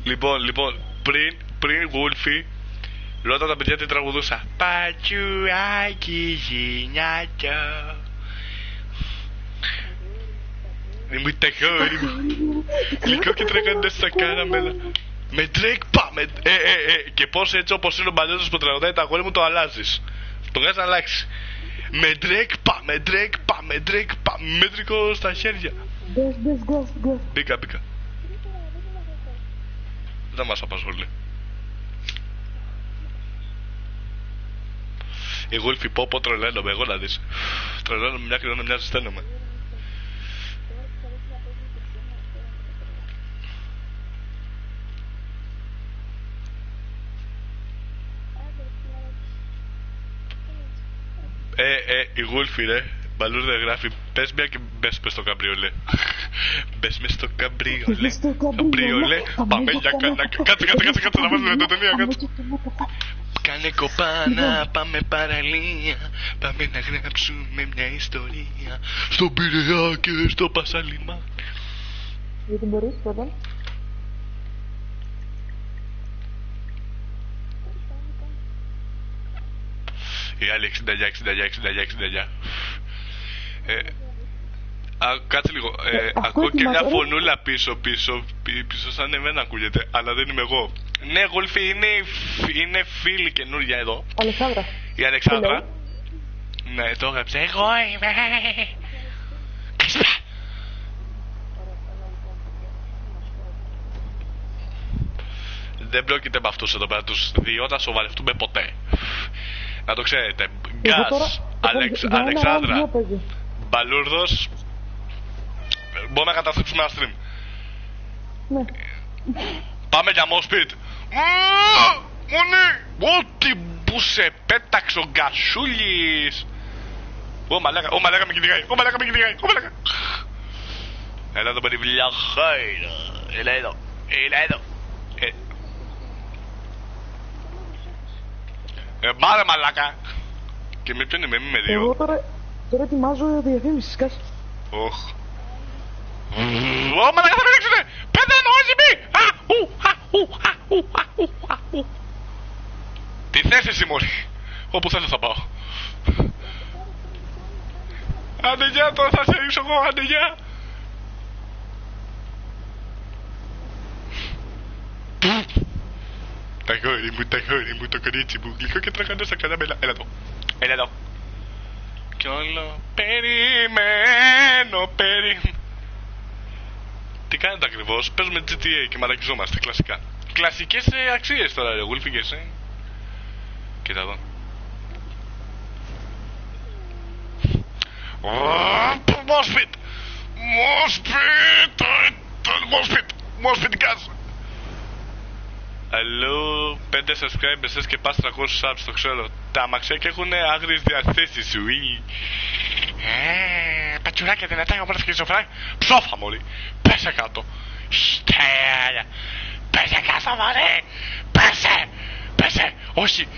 Λοιπόν, λοιπόν, πριν, πριν Γούλφι, ρώτα τα παιδιά τι τραγουδούσα. Πατσουάκι γυνιάτο. Είμαι τα χώρι μου. Γλυκό και τρέχονται στα καραμέλα. Με Drake πάμε. Ε, ε, ε. Και πώς έτσι όπως είναι ο μπαλιός που τραγουδάει τα αγόρια μου το αλλάζεις. Το βγάζεις να αλλάξεις. Με Drake πάμε, Drake πάμε, Drake πάμε. Μέτρικο στα χέρια. Γκας, γκας, γκας, γκας. Μπήκα, μπήκα. Δεν μας απασχολεί. Η Γούλφη πω πω τρελαίνομαι, εγώ να δεις. Τρελαίνομαι μια και να μια ζεσταίνομαι. Ε, ε, η Γούλφη ρε, μπαλούρδε γράφει, πες μια και μπες μες στο καμπριολέ. μπες μες στο καμπριολέ. Μπες στο καμπριολέ, πάμε για κανένα... Κάτσε, κάτσε, κάτσε, κάτσε, να βάζουμε το ταινία, κάτσε. Κάνε κοπάνα, πάμε παραλία. Πάμε να γράψουμε μια ιστορία. Στον Πειραιά και στο Πασαλιμά. Γιατί μπορείς πρώτα. Η άλλη 69, 69, 69, 69 ε, α, Κάτσε λίγο ε, Ε, Ακούω ακούω και τη μια Μαρία. φωνούλα πίσω πίσω πι- Πίσω σαν εμένα ακούγεται Αλλά δεν είμαι εγώ Ναι Γολφή είναι, η φ- είναι φίλη καινούρια εδώ Αλεξάνδρα. Η Αλεξάνδρα Τι Ναι το έγραψε Εγώ είμαι Κασπά δεν πρόκειται με αυτούς εδώ πέρα τους δύο να σοβαρευτούμε ποτέ. Να το ξέρετε. Εγώ τώρα- Γκάς, εγώ Αλεξ, για ένα round Αλεξάνδρα, δύο παίζεις. Μπαλούρδος. Μπορούμε να καταστρέψουμε ένα stream. Ναι. Πάμε για Μόσπιτ. Μονή! Ό,τι που σε πέταξε ο Γκασούλης. Ω μαλάκα, ω μαλάκα με κυνηγάει, ω μαλάκα με κυνηγάει, ω μαλάκα. Έλα εδώ παιδί βλαχάιρα. Έλα εδώ, έλα εδώ. Ε, ε, πάρε μαλάκα. Και με ποιον είμαι, είμαι με Εγώ δύο. τώρα, τώρα ετοιμάζω διαφήμιση, σκάσε. Οχ. Ω μαλάκα θα με ρίξουνε. Πέντε εννοείς μη. Α, ου, α, ου, α, ου, α, ου, α, ου. Τι θες εσύ μωρή. Όπου θέλω θα πάω. Άντε γεια τώρα θα σε ρίξω εγώ, άντε γεια. Τα γόρι μου, τα γόρι μου, το κορίτσι μου, γλυκό και τραγανό στα καραμέλα. Έλα εδώ, έλα εδώ. Κι όλο περιμένω, περιμένω. Τι κάνετε ακριβώς, παίζουμε GTA και μαλακιζόμαστε, κλασικά. Κλασικές ε, αξίες τώρα, ρε, γουλφικές, ε. Κοίτα εδώ. Μόσπιτ! Μόσπιτ! Μόσπιτ! Μόσπιτ γκάς! Αλλού 5 subscribers θες και πας 300 subs, το ξέρω. Τα αμαξάκια έχουν άγριες διαθέσεις, ουί. Ε, πατσουράκια δυνατά, όμορφα και ζωφρά. Ψόφα, μωρή. Πέσε κάτω. Στέλια. Πέσε κάτω, μωρή. Πέσε. Πέσε. Όχι.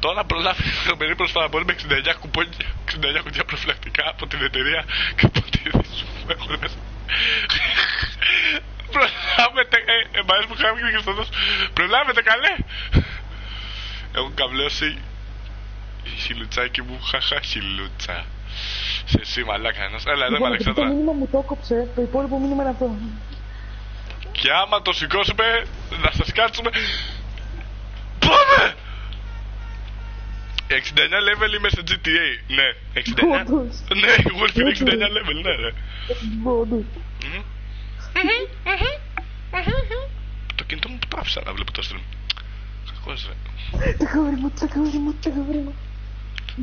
Τώρα προλάβει τρομερή προσφορά. Μπορεί με 69 κουπόνια, 69 κουτιά προφυλακτικά από την εταιρεία Καποτήρης που έχουν μέσα. Προλάβετε, ε, ε, μ' αρέσει που χάμε και στο δώσ. Προλάβετε καλέ. Έχω καβλώσει χιλουτσάκι μου, χαχα χιλούτσα. Σε εσύ μαλάκα ένας. Έλα εδώ είμαι Λοιπόν, επειδή το Αλεξάνδρα. μήνυμα μου το έκοψε, το υπόλοιπο μήνυμα είναι αυτό. Και άμα το σηκώσουμε, να σας κάτσουμε. Πάμε! 69 level είμαι σε GTA. Ναι, 69. Όντως. Ναι, Wolf είναι 69 level, ναι, ρε. Όντως. Μμμ. Το κινητό μου που το άφησα να βλέπω το stream. Κακός ρε. Τα γόρι μου, τα γόρι μου, τα γόρι μου.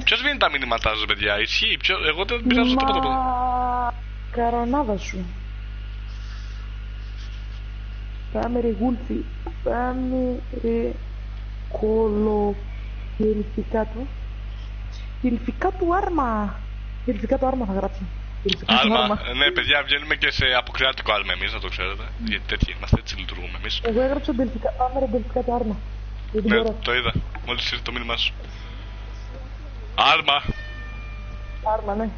Ποιος βγαίνει τα μηνύματά σας, παιδιά, ισχύει; Ποιο... Εγώ δεν πειράζω τίποτα από εδώ. Μα... Καρονάδα σου. Πάμε ρε γούλφι. Πάμε ρε κολο... Κελφικά του. Κελφικά του άρμα. Κελφικά του άρμα θα γράψω. Κελφικά του Άλμα, ναι, παιδιά, βγαίνουμε και σε αποκριάτικο άλμα εμείς, να το ξέρετε. Γιατί τέτοιοι είμαστε, έτσι λειτουργούμε εμείς. Εγώ έγραψα μπελφικά, πάμε ρε μπελφικά του άρμα. Για την Ναι, ώρα. το είδα. Μόλις ήρθε το μήνυμά σου. Άλμα. Άρμα, ναι.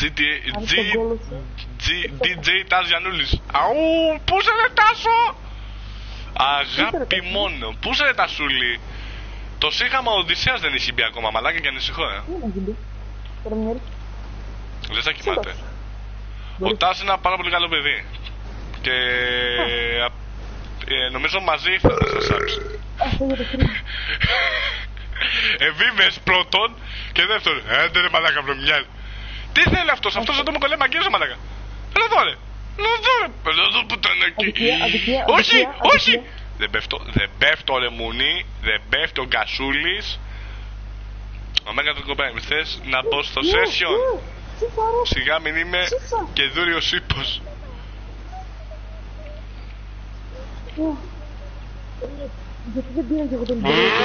GTA, Αν G, τον κόλο σου. G, DJ Τάζ Γιαννούλης. Αού, πού σε ρε Τάσο! Αγάπη μόνο. Πού σε ρε Τασούλη; Το σύγχαμα Οδυσσέας δεν έχει μπει ακόμα, μαλάκα και ανησυχώ, ε. Τι να γίνει. Τώρα μια ώρα. Δεν θα κοιμάται. Σύντομα. Ο Μπορείς. Τάς είναι ένα πάρα πολύ καλό παιδί. Και α, ε, νομίζω μαζί ήρθατε στα subs. Αυτό για το χρήμα. Εβίβες πρώτον και δεύτερον. Έντε ρε μαλάκα βρωμιάλ. Τι θέλει αυτός, αυτός εδώ μου κολλάει μαγκές μαλάκα. Έλα εδώ ρε. Έλα εδώ ρε. Έλα εδώ που ήταν εκεί. Αδικία, αδικία, Όχι, αδικία, όχι. Αδικία. Δεν πέφτω, δεν πέφτω ρε μουνί, δεν πέφτω γκασούλης. Ο Μέγα του κομπάιμ, θες να μπω στο Ναι, session; ναι. Τι φάρω. Σιγά μην είμαι Ψήφα. και δούριος ύπος. Ναι. Ε, Γιατί δεν πήρα και εγώ τον υπόλοιπο.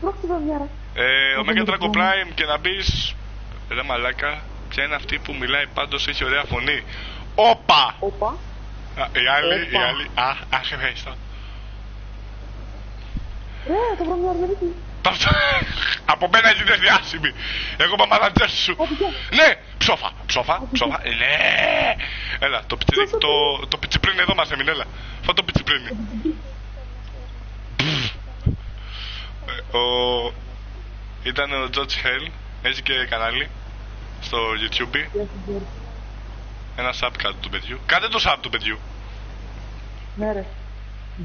Πρόκειται μια ώρα. Ε, ο Εγώ Μέγα με Draco το Prime και να μπεις Ρε μαλάκα, ποια είναι αυτή που μιλάει πάντως έχει ωραία φωνή. Όπα! Όπα. Α, Η άλλη, η Όπα. άλλη. Α, αχ, ευχαριστώ. Ε, το βρω μια ώρα γιατί. Αυτό- Από μένα γίνεται διάσημη. Εγώ είμαι μανατζέρ σου. Ό,τι και. Ναι, ψόφα, ψόφα, ψόφα. Ναι. Έλα, το, πιτσιρί, το, το πιτσιπρίνι εδώ μας έμεινε, έλα. Φά το πιτσιπρίνι. Ε, Ο... Ήταν ο George Hell, έχει και κανάλι στο YouTube. Γεια σου, Γιώργο. Ένα sub κάτω του παιδιού. Κάντε το sub του παιδιού. Ναι, ρε.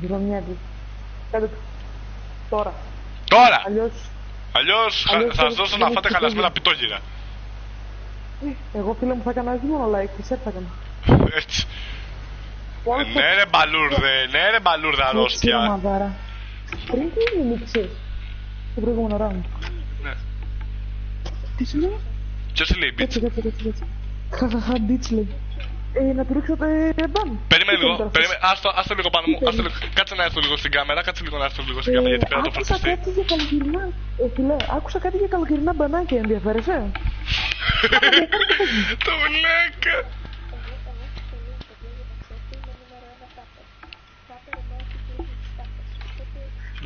Βρωμιά του. Κάντε το. Τώρα. Τώρα! Αλλιώς. Αλλιώς θα Αλλιώς θα σας δεν- δώσω δεν να φάτε έχει χαλασμένα τίποτα. πιτόγυρα. Ε, Εγώ φίλε μου θα έκανα όχι μόνο like, και share θα έκανα. Έτσι. Ναι ρε μπαλούρδε, ναι ρε μπαλούρδα Ξέρεις, αρρώστια. μαδάρα. Πριν τι είναι νίξες. Το προηγούμενο round. Ναι. Τι σου λέει. Ποιος σε λέει bitch. Κάτσε, κάτσε, κάτσε, κάτσε. Χαχαχα, bitch λέει. Ε, να του ρίξω το ε, μπαν. Περίμενε Τι λίγο, θέλεις, περίμενε, άστο, άστο λίγο πάνω μου, άστο λίγο, κάτσε να έρθω λίγο στην κάμερα, κάτσε λίγο να έρθω λίγο στην Ε, κάμερα γιατί πέρα το άκουσα φορτιστεί. κάτι για καλοκαιρινά. Ε, φίλε, άκουσα κάτι για καλοκαιρινά μπανάκια, ενδιαφέρεσαι; Το βλάκα.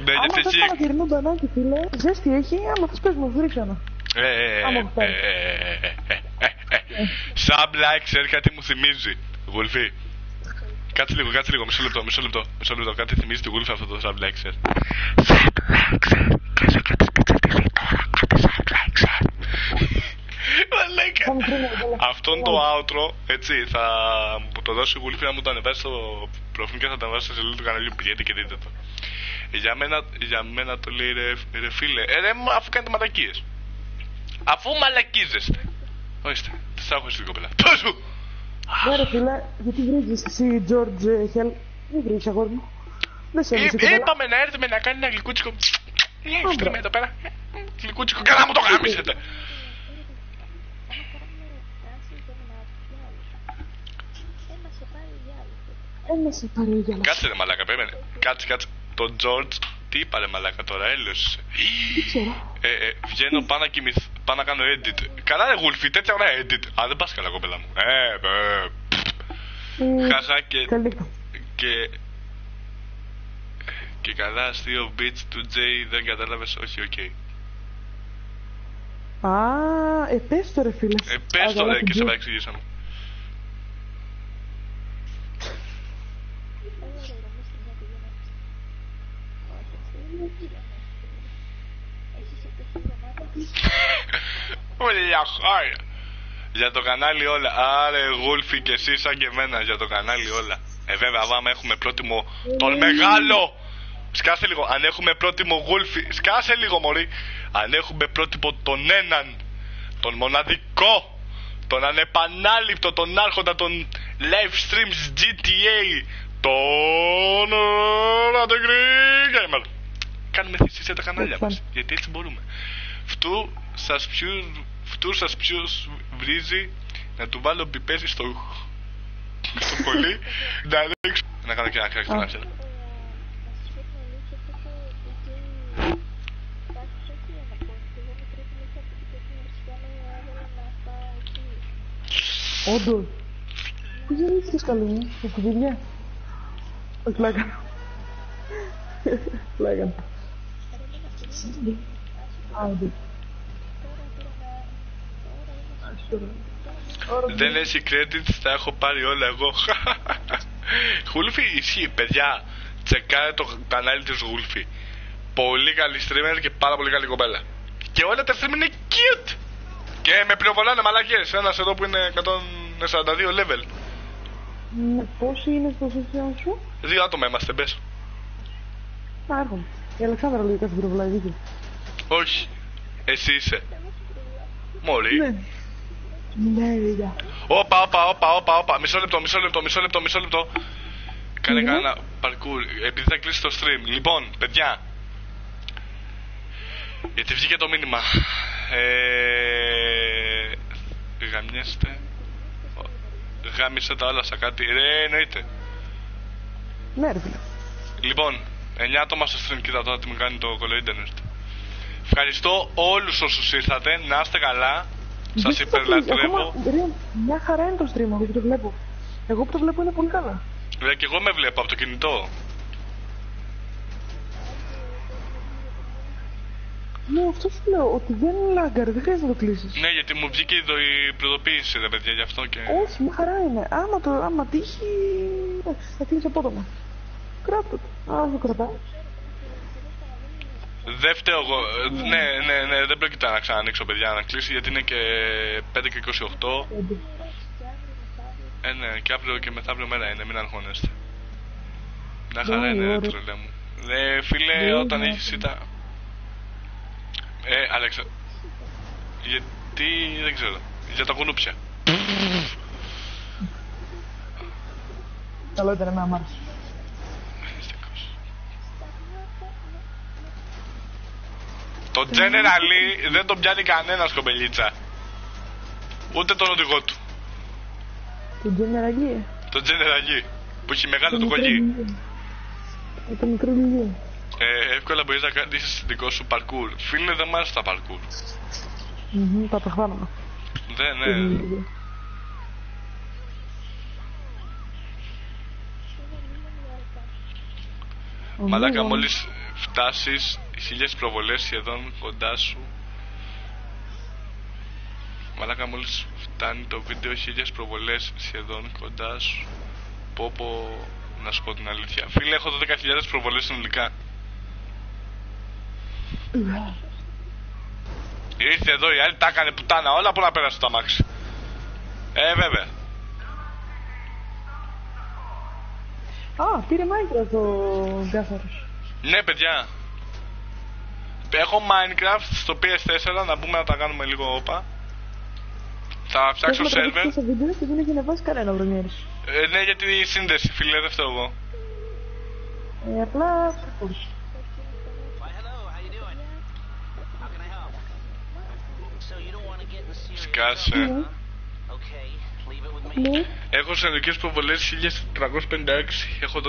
Ναι, Άμα γιατί θες εσύ... καλοκαιρινό μπανάκι, φίλε, ζέστη έχει, άμα θες πες μου, βρήξε ένα. Ε, ε, ε, Άμα ε, γουστάρεις. ε, ε, ε, ε, ε. Σαμπ like, ξέρει κάτι μου θυμίζει. Γουλφί. Κάτσε λίγο, κάτσε λίγο, μισό λεπτό, μισό λεπτό, μισό λεπτό. Κάτι θυμίζει τη Γουλφί αυτό το sub like, ξέρει. Sub like, ξέρει. Και σε κάτι σπίτι κάτι sub like, ξέρει. Μαλάκα. Θα μου κρίνω, καλά. Αυτόν το outro, έτσι, θα μου το δώσει η Γουλφή να μου το ανεβάσει στο προφίλ και θα το ανεβάσει στη σελίδα του καναλιού. Πηγαίνετε και δείτε το. Για μένα, για μένα το λέει ρε, ρε φίλε, ε, ρε, μα, αφού κάνετε μαλακίες. Αφού μαλακίζεστε. Ορίστε, τι θα έχω στην κοπέλα. Πάσου! Ναι ρε φίλε, γιατί βρίζεις εσύ, George Hell; Δεν βρίζεις, αγόρι μου. Δεν σε έμεινε Ε, Είπαμε να έρθουμε να κάνει ένα γλυκούτσικο. Ε, Στριμέ εδώ πέρα. Ε, Γλυκούτσικο, καλά μου το γάμισετε. Ένα σε πάρει ο γυαλός. Κάτσε ρε μαλάκα, περίμενε. Κάτσε, κάτσε. Το George, τι είπα ρε μαλάκα τώρα, έλεος. Δεν ξέρω. Ε, ε, βγαίνω πάω να κοιμηθ... πάω να κάνω edit. Καλά ρε γουλφί, τέτοια ώρα edit. Α, δεν πας καλά κοπέλα μου. Ε, ε, Ε, Χαχά και... Καλή νύχτα. και... Και καλά αστείο beats του Jay δεν κατάλαβες, όχι, οκ. Α, ε, πες το ρε φίλε. Ε, πες το Α, ρε καλά, και σε την Όλα χάρη. Για το κανάλι όλα. Άρε γούλφι και εσύ σαν και εμένα για το κανάλι όλα. Ε βέβαια άμα έχουμε πρότιμο τον μεγάλο. Σκάσε λίγο. Αν έχουμε πρότιμο γούλφι. Σκάσε λίγο μωρή. Αν έχουμε πρότυπο τον έναν. Τον μοναδικό. Τον ανεπανάληπτο. Τον άρχοντα των live streams GTA. Τον Ραντεγκρι Gamer. Κάνουμε θυσίες για τα κανάλια μας. Γιατί έτσι μπορούμε. Φτού σας ποιους, φτού σας ποιους βρίζει να του βάλω πιπέζι στο, στο πολύ να ρίξω να κάνω και ένα κράκ στον άξονα. Όντως. Πού γεννήθηκες καλή μου, στο σκουπιδιά. Όχι πλάκα. Πλάκα. Άντε. Δεν έχει credits, τα έχω πάρει όλα εγώ. Γουλφι ισχύει, παιδιά. Τσεκάρε το κανάλι της Γουλφι. Πολύ καλή streamer και πάρα πολύ καλή κοπέλα. Και όλα τα stream είναι cute. Και με πληροβολάνε μαλακίες. Ένας εδώ που είναι 142 level. Ναι, Πόσοι είναι στο social σου; Δύο άτομα είμαστε, μπες. Να έρχομαι. Η Αλεξάνδρα λογικά στην προβολαδική. Όχι. Εσύ είσαι. Μωρή. Ναι. Ναι, παιδιά. Όπα, όπα, όπα, όπα, όπα. Μισό λεπτό, μισό λεπτό, μισό λεπτό, μισό λεπτό. Κάνε Ναι. κανένα parkour, επειδή θα κλείσει το stream. Λοιπόν, παιδιά. Γιατί βγήκε το μήνυμα. Ε... Γαμιέστε. Γάμισε τα όλα σαν κάτι. Ρε, εννοείται. Ναι, ρε φίλε. Λοιπόν, 9 άτομα στο stream, κοίτα τώρα τι μου κάνει το κολλό ίντερνετ. Ευχαριστώ όλους όσους ήρθατε, να είστε καλά. Σας Δεν το βλέπεις. υπερλατρεύω. Ακόμα, ρε, Μια χαρά είναι το stream, εγώ που το βλέπω. Εγώ που το βλέπω είναι πολύ καλά. Ρε, και εγώ με βλέπω από το κινητό. Ναι, αυτό σου λέω, ότι δεν είναι λάγκαρ, δεν χρειάζεται να το κλείσεις. Ναι, γιατί μου βγήκε εδώ η προειδοποίηση, ρε παιδιά, γι' αυτό και. Όχι, μια χαρά είναι. Άμα, το, άμα τύχει, εντάξει, θα τύχει απότομα. Κράτα το. Α, το κρατάω. Δεν φταίω εγώ. Ε, Ναι, ναι, ναι, δεν πρόκειται να ξανανοίξω, παιδιά, να κλείσει γιατί είναι και 5 και 28. Ε, ναι, και αύριο και μεθαύριο μέρα είναι, μην αγχώνεστε. Μια χαρά Ναι, είναι, ρε, ωραία. τρελέ μου. Ε, φίλε, Ναι, όταν ναι. έχεις ήταν. Ε, Αλέξα. Γιατί δεν ξέρω. για τα κουνούπια. Καλό ήταν να μ' Το General Lee δεν τον πιάνει κανένας κομπελίτσα. Ούτε τον οδηγό του. Το General Lee. Το General Lee. Που έχει μεγάλο Το το μικρό κολλή. λιλί. Ε, Το μικρό λιλί. Ε, εύκολα μπορείς να κάνεις δικό σου parkour. Φίλε, δεν μ' άρεσε τα parkour. Μμμ, Τα παιχνάνα. Δεν, Το ναι. λιλί. Ο Μαλάκα, Μίγαν. μόλις φτάσει χίλιες προβολές σχεδόν κοντά σου. Μαλάκα, μόλις φτάνει το βίντεο χίλιες προβολές σχεδόν κοντά σου. Πω πω, να σου πω την αλήθεια. Φίλε, έχω 12.000 προβολές συνολικά. Ήρθε εδώ η άλλη, τα έκανε πουτάνα όλα που να πέρασε το αμάξι. Ε, βέβαια. Α, πήρε Minecraft ο Γκάθαρος. Ναι, παιδιά. Έχω Minecraft στο PS4 να μπούμε να τα κάνουμε λίγο όπα. Θα φτιάξω Έχουμε σερβερ. τραβήξει στο βίντεο και δεν έχει ανεβάσει κανένα βρονιέρης. Ε, ναι, γιατί η σύνδεση, φίλε, δεν φταίω εγώ. Ε, απλά... πώς. Why, hello, how you doing? How can I help? So you don't want to get in serious Σκάσε. trouble, huh? Okay, leave it with me. Ναι. Έχω συνολικέ προβολέ 1356. Έχω 12.227.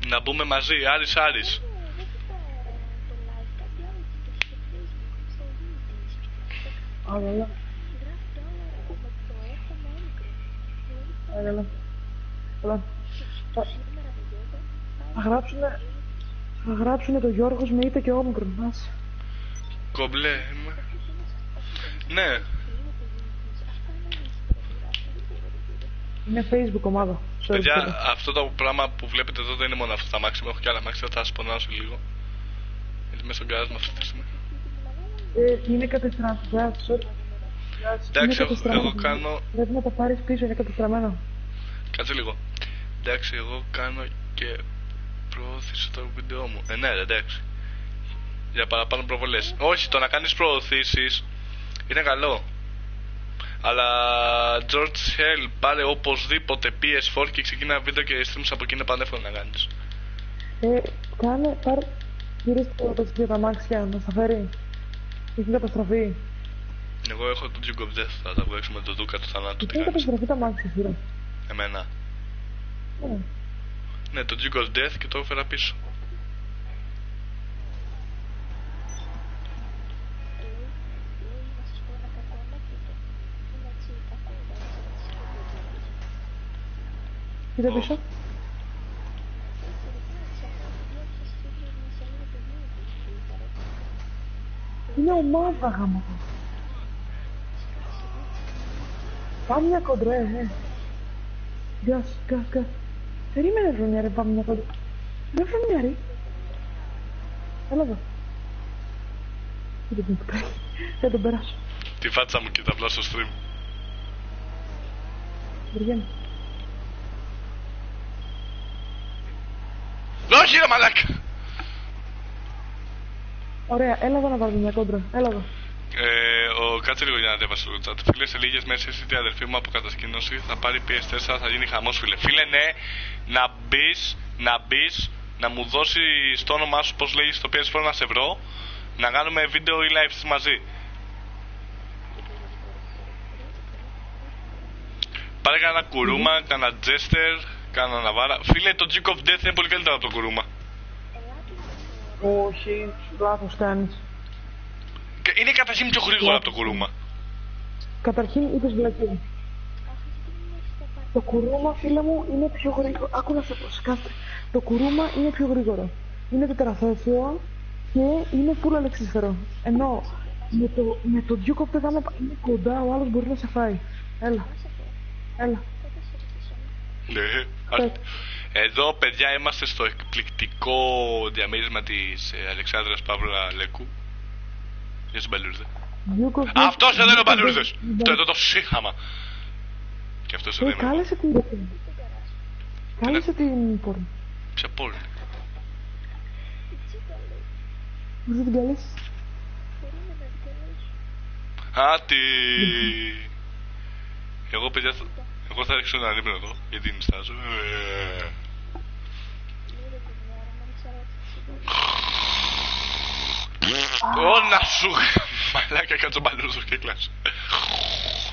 Τι είναι τώρα, γιατί τι έγινε. Να μπούμε μαζί, Άρης Άρης. Α, καλά. Α, καλά. Καλά. Θα- Θα γράψουνε... Θα γράψουνε το Γιώργος με είτε και όμικρον. Άσε. Κομπλέ είμαι. Ναι, Είναι facebook ομάδα. Sorry, sorry. παιδιά, αυτό το πράγμα που βλέπετε εδώ δεν είναι μόνο αυτό τα μάξι. Έχω και άλλα μάξι, θα σα πονάω σε λίγο. Γιατί είμαι στον γκάζ αυτή τη στιγμή. Ε, είναι κατεστραμμένο. Sorry. Εντάξει, Είναι εγώ, εγώ κατεστραμμένο. κάνω. Πρέπει να τα πάρεις πίσω, είναι κατεστραμμένο. Κάτσε λίγο. Εντάξει, εγώ κάνω και προώθηση το βίντεο μου. Ε, ναι, ρε, εντάξει. Για παραπάνω προβολές. Όχι, το να κάνεις προωθήσεις είναι καλό. Αλλά George Hell πάρε οπωσδήποτε PS4 και ξεκίνα βίντεο και streams από εκεί είναι πανεύκολο να κάνεις. Ε, κάνε, πάρε, γύρω στο ταξίδι τα μάξια, να στα φέρει. Έχει καταστραφεί. Εγώ έχω το Duke of Death, θα τα βγω έξω με το Duke του θανάτου. Τι Έχει κάνεις. καταστραφεί τα μάξια, φίλε. Εμένα. Ναι. Ναι, το Duke of Death και το έφερα πίσω. Κοίτα πίσω. Είναι ομάδα γάμο. Πάμε μια κοντρά, ε, ναι. Γκάς, γκάς, γκάς. Περίμενε βρονιά ρε, πάμε μια κοντρά. Δεν βρονιά ρε. Έλα εδώ. Δεν τον πάει. Δεν τον περάσω. Τη φάτσα μου κοίτα απλά στο stream. Βγαίνει. Όχι ρε μαλάκα! Ωραία, έλα εδώ να βάλουμε μια κόντρα. Έλα εδώ. Ε, ο, κάτσε λίγο για να ανέβασε το chat. Φίλε, σε λίγες μέρες εσύ η αδερφή μου από κατασκήνωση θα πάρει PS4, θα γίνει χαμός, φίλε. Φίλε, ναι, να μπεις, να μπεις, να μου δώσει το όνομά σου, πώς λέγεις στο PS4 να σε βρω, να κάνουμε βίντεο ή live μαζί. Πάρε κανένα κουρούμα, κανένα τζέστερ, κανένα ναβάρα. Φίλε, το Duke of Death είναι πολύ καλύτερο από το κουρούμα. Όχι, λάθος κάνεις. Και Είναι καταρχήν πιο γρήγορο από το κουρούμα. Καταρχήν είπες βλακία. Το κουρούμα, φίλε μου, είναι πιο γρήγορο. Άκου να σε πω, σκάστε. Το κουρούμα είναι πιο γρήγορο. Είναι τετραθέσιο και είναι full αλεξίσφαιρο. Ενώ με το, με το Duke of the Gamma είναι κοντά, ο άλλος μπορεί να σε φάει. Έλα. Έλα. Ναι. Πες. Εδώ, παιδιά, είμαστε στο εκπληκτικό διαμέρισμα της ε, Αλεξάνδρας Παύλα Λέκου. Γεια σου, Μπαλούρδε. Duke of the... Αυτός εδώ είναι ο Duke of the- Μπαλούρδες. Το εδώ το σύχαμα. Και αυτός εδώ Ε, είναι εγώ. κάλεσε την... Κάλεσε την πόρνη. Ποια πόλη. Μπορείς να την καλέσεις; Άτι. Εγώ παιδιά θα... Εγώ θα ρίξω ένα ύπνο εδώ, γιατί νιστάζω. Ε. Ω να σου Μαλάκα κάτω μπαλούς στο κύκλας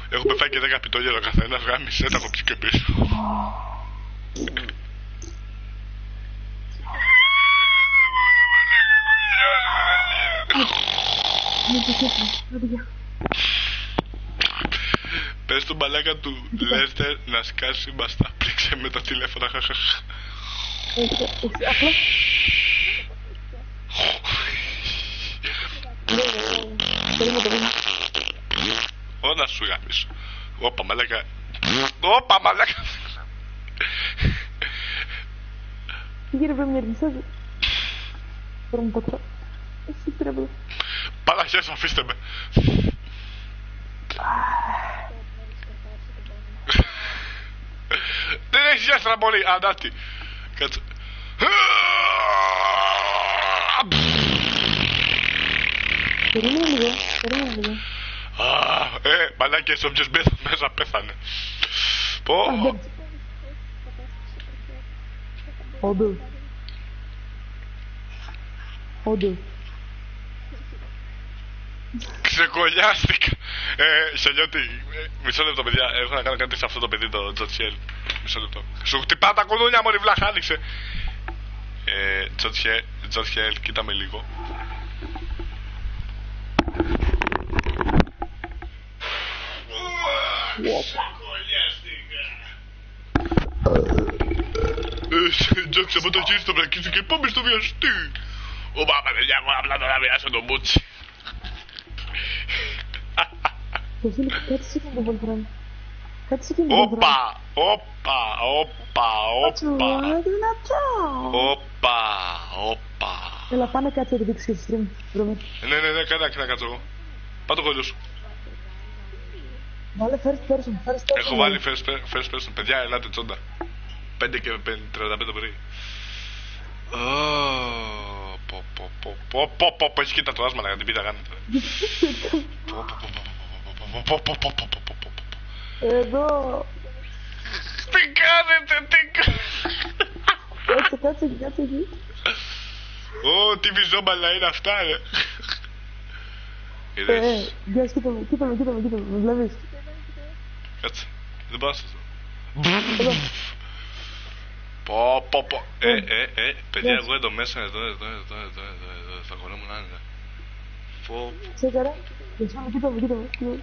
Έχουμε φάει και 10 πιτόγια ο καθένας Γάμισε τα κοψί και πίσω Με Πες του μπαλάκα του Λέστερ να σκάσει μπαστά. Πλήξε με τα τηλέφωνα. Χαχαχ. Όλα σου γάμισο. Όπα μαλάκα. Όπα μαλάκα. Γύρω με μια ρησά. Πρέπει να πατώ. Εσύ τρέβλα. Παλαχιές αφήστε με. Iź na boli, a na ty. Kad... Ε, λίγο, περίμενε λίγο. Ε, μαλάκες, όποιος μέσα πέθανε. Πω. Όντως. Όντως. Ξεκολλιάστηκα. Ε, Σελιώτη, ε, μισό λεπτό, παιδιά. Έχω να κάνω κάτι σε αυτό το παιδί, το Τζοτσιέλ. Μισό λεπτό. Σου χτυπά τα κουδούνια, μωρή βλάχα, άνοιξε. Ε, Τζοτσιέλ, Τζοτσιέλ, κοίτα με λίγο. Ε, Τζόξα από το χέρι στο βρακί σου και πάμε στο βιαστή. Ω, πάμε, παιδιά, εγώ απλά τώρα βιάσω τον μπούτσι. Βασίλη, κάτσε εκεί με τον boyfriend. Κάτσε εκεί με τον boyfriend. Όπα, όπα, όπα, Κάτσε, όπα, ρε, δυνατό. όπα, όπα. Έλα, πάνε κάτσε να το δείξεις και στο stream. Βρωμή. Ναι, ναι, ναι, κάνα και να κάτσω εγώ. Πά το κολλιό σου. Βάλε first person, first person. Έχω βάλει first, pe- first person. Παιδιά, ελάτε τσόντα. 5 και 5, 35 το πρωί. Ω, Πω, πω, πω, πω, πω, πω, πω, έχει και τα τράσμα να την πίτα κάνετε. Εδώ. Τι κάνετε, τι κάνετε. Κάτσε, κάτσε, κάτσε. Ω, τι βυζόμπαλα είναι αυτά, ρε. Είδες. Γιάννη, κοίτα κοίτα με, κοίτα με, κοίτα με, με βλέπεις. Κάτσε, δεν πάω αυτό. Πω, πω, πω. Ε, ε, ε, παιδιά, Yes. εγώ εδώ μέσα, εδώ, εδώ, εδώ, εδώ, εδώ, εδώ, θα κολλόμουν άνετα. Πω, Τσέκαρα. Κοίτα με, κοίτα με, κοίτα με, κοίτα με.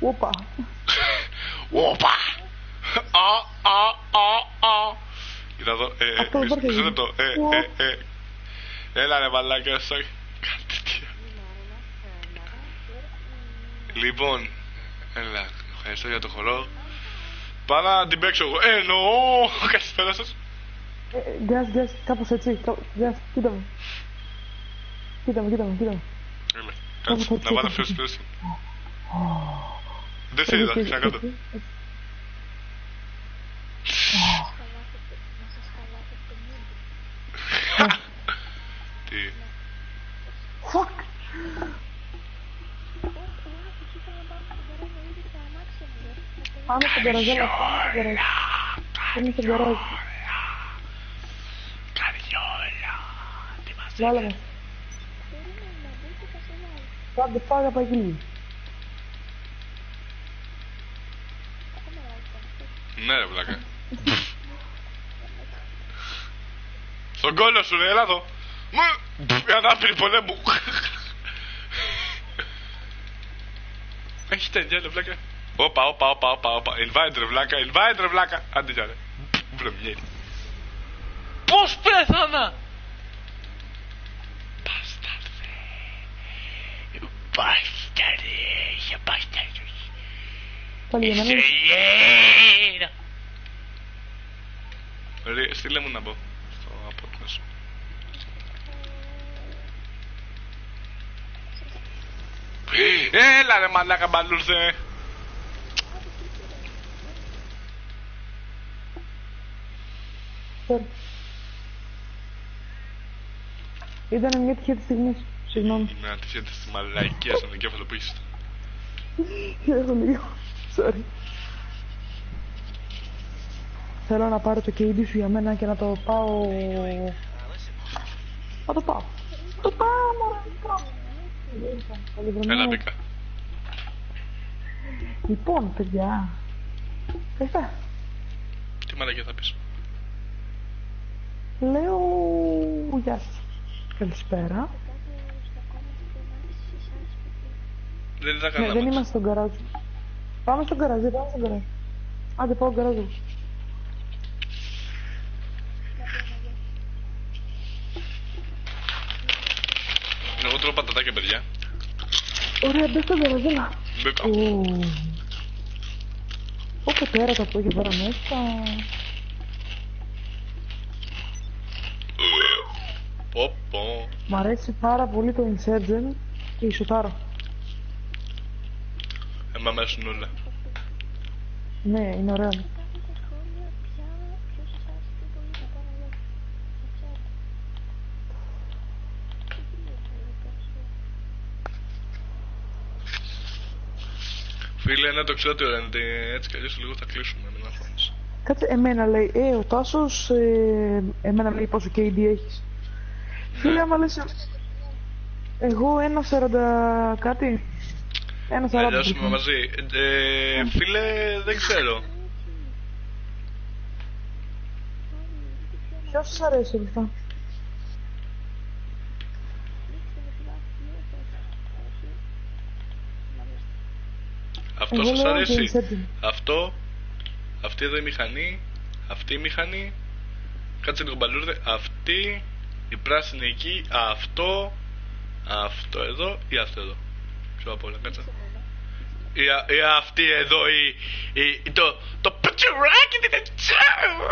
Όπα. Όπα! Α, α, α, α. Κοίτα εδώ, ε, ε, Αυτό μισό- υπάρχει. μισό λεπτό, ε, ε, ε. Έλα ρε μαλάκα, σα... Κάντε τι. Λοιπόν, έλα, ευχαριστώ για το χορό. Πάω να την παίξω εγώ. Ε, εννοώ, καλησπέρα σας. Ε, ε, Γκάς, γκάς, κάπως έτσι. κάπου- Γκάς, κοίτα με. Κοίτα με, κοίτα με, κοίτα με. Έλα, κάτσε, Κάπως να βάλω έτσι, first έτσι. person. Δεν σε είδα, Έτσι, ξανακάτω. έτσι, έτσι. Τι; Fuck. Πάμε στον καραζέλα, πάμε στον καράζ. Πάμε στον καράζ. Καριόλα. Τι μας Βάλε μας. Κάντε φάγα πάει εκεί. Ναι ρε βλάκα. Στον κόλλο σου ρε, έλα εδώ. Μου, η ανάπηρη πολέμου. Έχει τέτοια ρε βλάκα. Opa, οπα, οπα, οπα, οπα, Ele vai, Andrevlaca, ele vai, Andrevlaca. Άντε για ρε. Πώς πέθανα. Μπάσταρδε. Μπάσταρδε. Για μπάσταρδος. Πολύ. Ρε, στείλε μου να μπω στο σου. Έλα ρε μαλάκα μπαλούρθε. Φέρ. Ήταν μια τυχαία τη στιγμή. Συγγνώμη. Είμαι αντίθετα στη μαλαϊκία στον εγκέφαλο που είσαι. Έχω λίγο. Sorry. Θέλω να πάρω το KD σου για μένα και να το πάω... Uh, listen, Να το πάω. Να το πάω, μωρέ, να το πάω. Έλα μπήκα. Λοιπόν, παιδιά. Καλησπέρα. Τι μαλακία θα πεις. Λέω γεια σας. Καλησπέρα. Δεν ήταν Ναι, κανένα δεν μάτς. είμαστε στον καράζ. Πάμε στον καράζ, δεν πάμε στον καράζ. Άντε πάω στον καράζ. Εγώ τρώω πατατάκια, παιδιά. Ωραία, μπες στον καράζ, έλα. Μπήκα. Ω. Όπο τέρατα που έχει τώρα μέσα. Πω, πω. Μ' αρέσει πάρα πολύ το Insurgent και η Σοτάρο. Ε, μ' αρέσουν όλα. Ναι, είναι ωραία. Φίλε, ναι, το ξέρω ότι ωραία είναι. ότι Έτσι κι αλλιώς λίγο θα κλείσουμε. Μην αγχώνεσαι. Κάτσε, εμένα λέει, ε, ο Τάσος, ε, εμένα λέει πόσο KD έχεις. Φίλε, άμα λες, εγώ ένα 40 κάτι. Ένα Να 40. τελειώσουμε μαζί. Ε, φίλε, δεν ξέρω. Ποιος σας αρέσει όλα αυτά. Αυτό Εγώ σας λέω αρέσει; και Insurgent. Αυτό, αυτή εδώ η μηχανή, αυτή η μηχανή, κάτσε λίγο μπαλούρδε, αυτή, η πράσινη εκεί, αυτό, αυτό εδώ ή αυτό εδώ. Ποιο απ' όλα, κάτσε. Ή, α- ή αυτή εδώ η, η, το, το πατσουράκι την τσάου.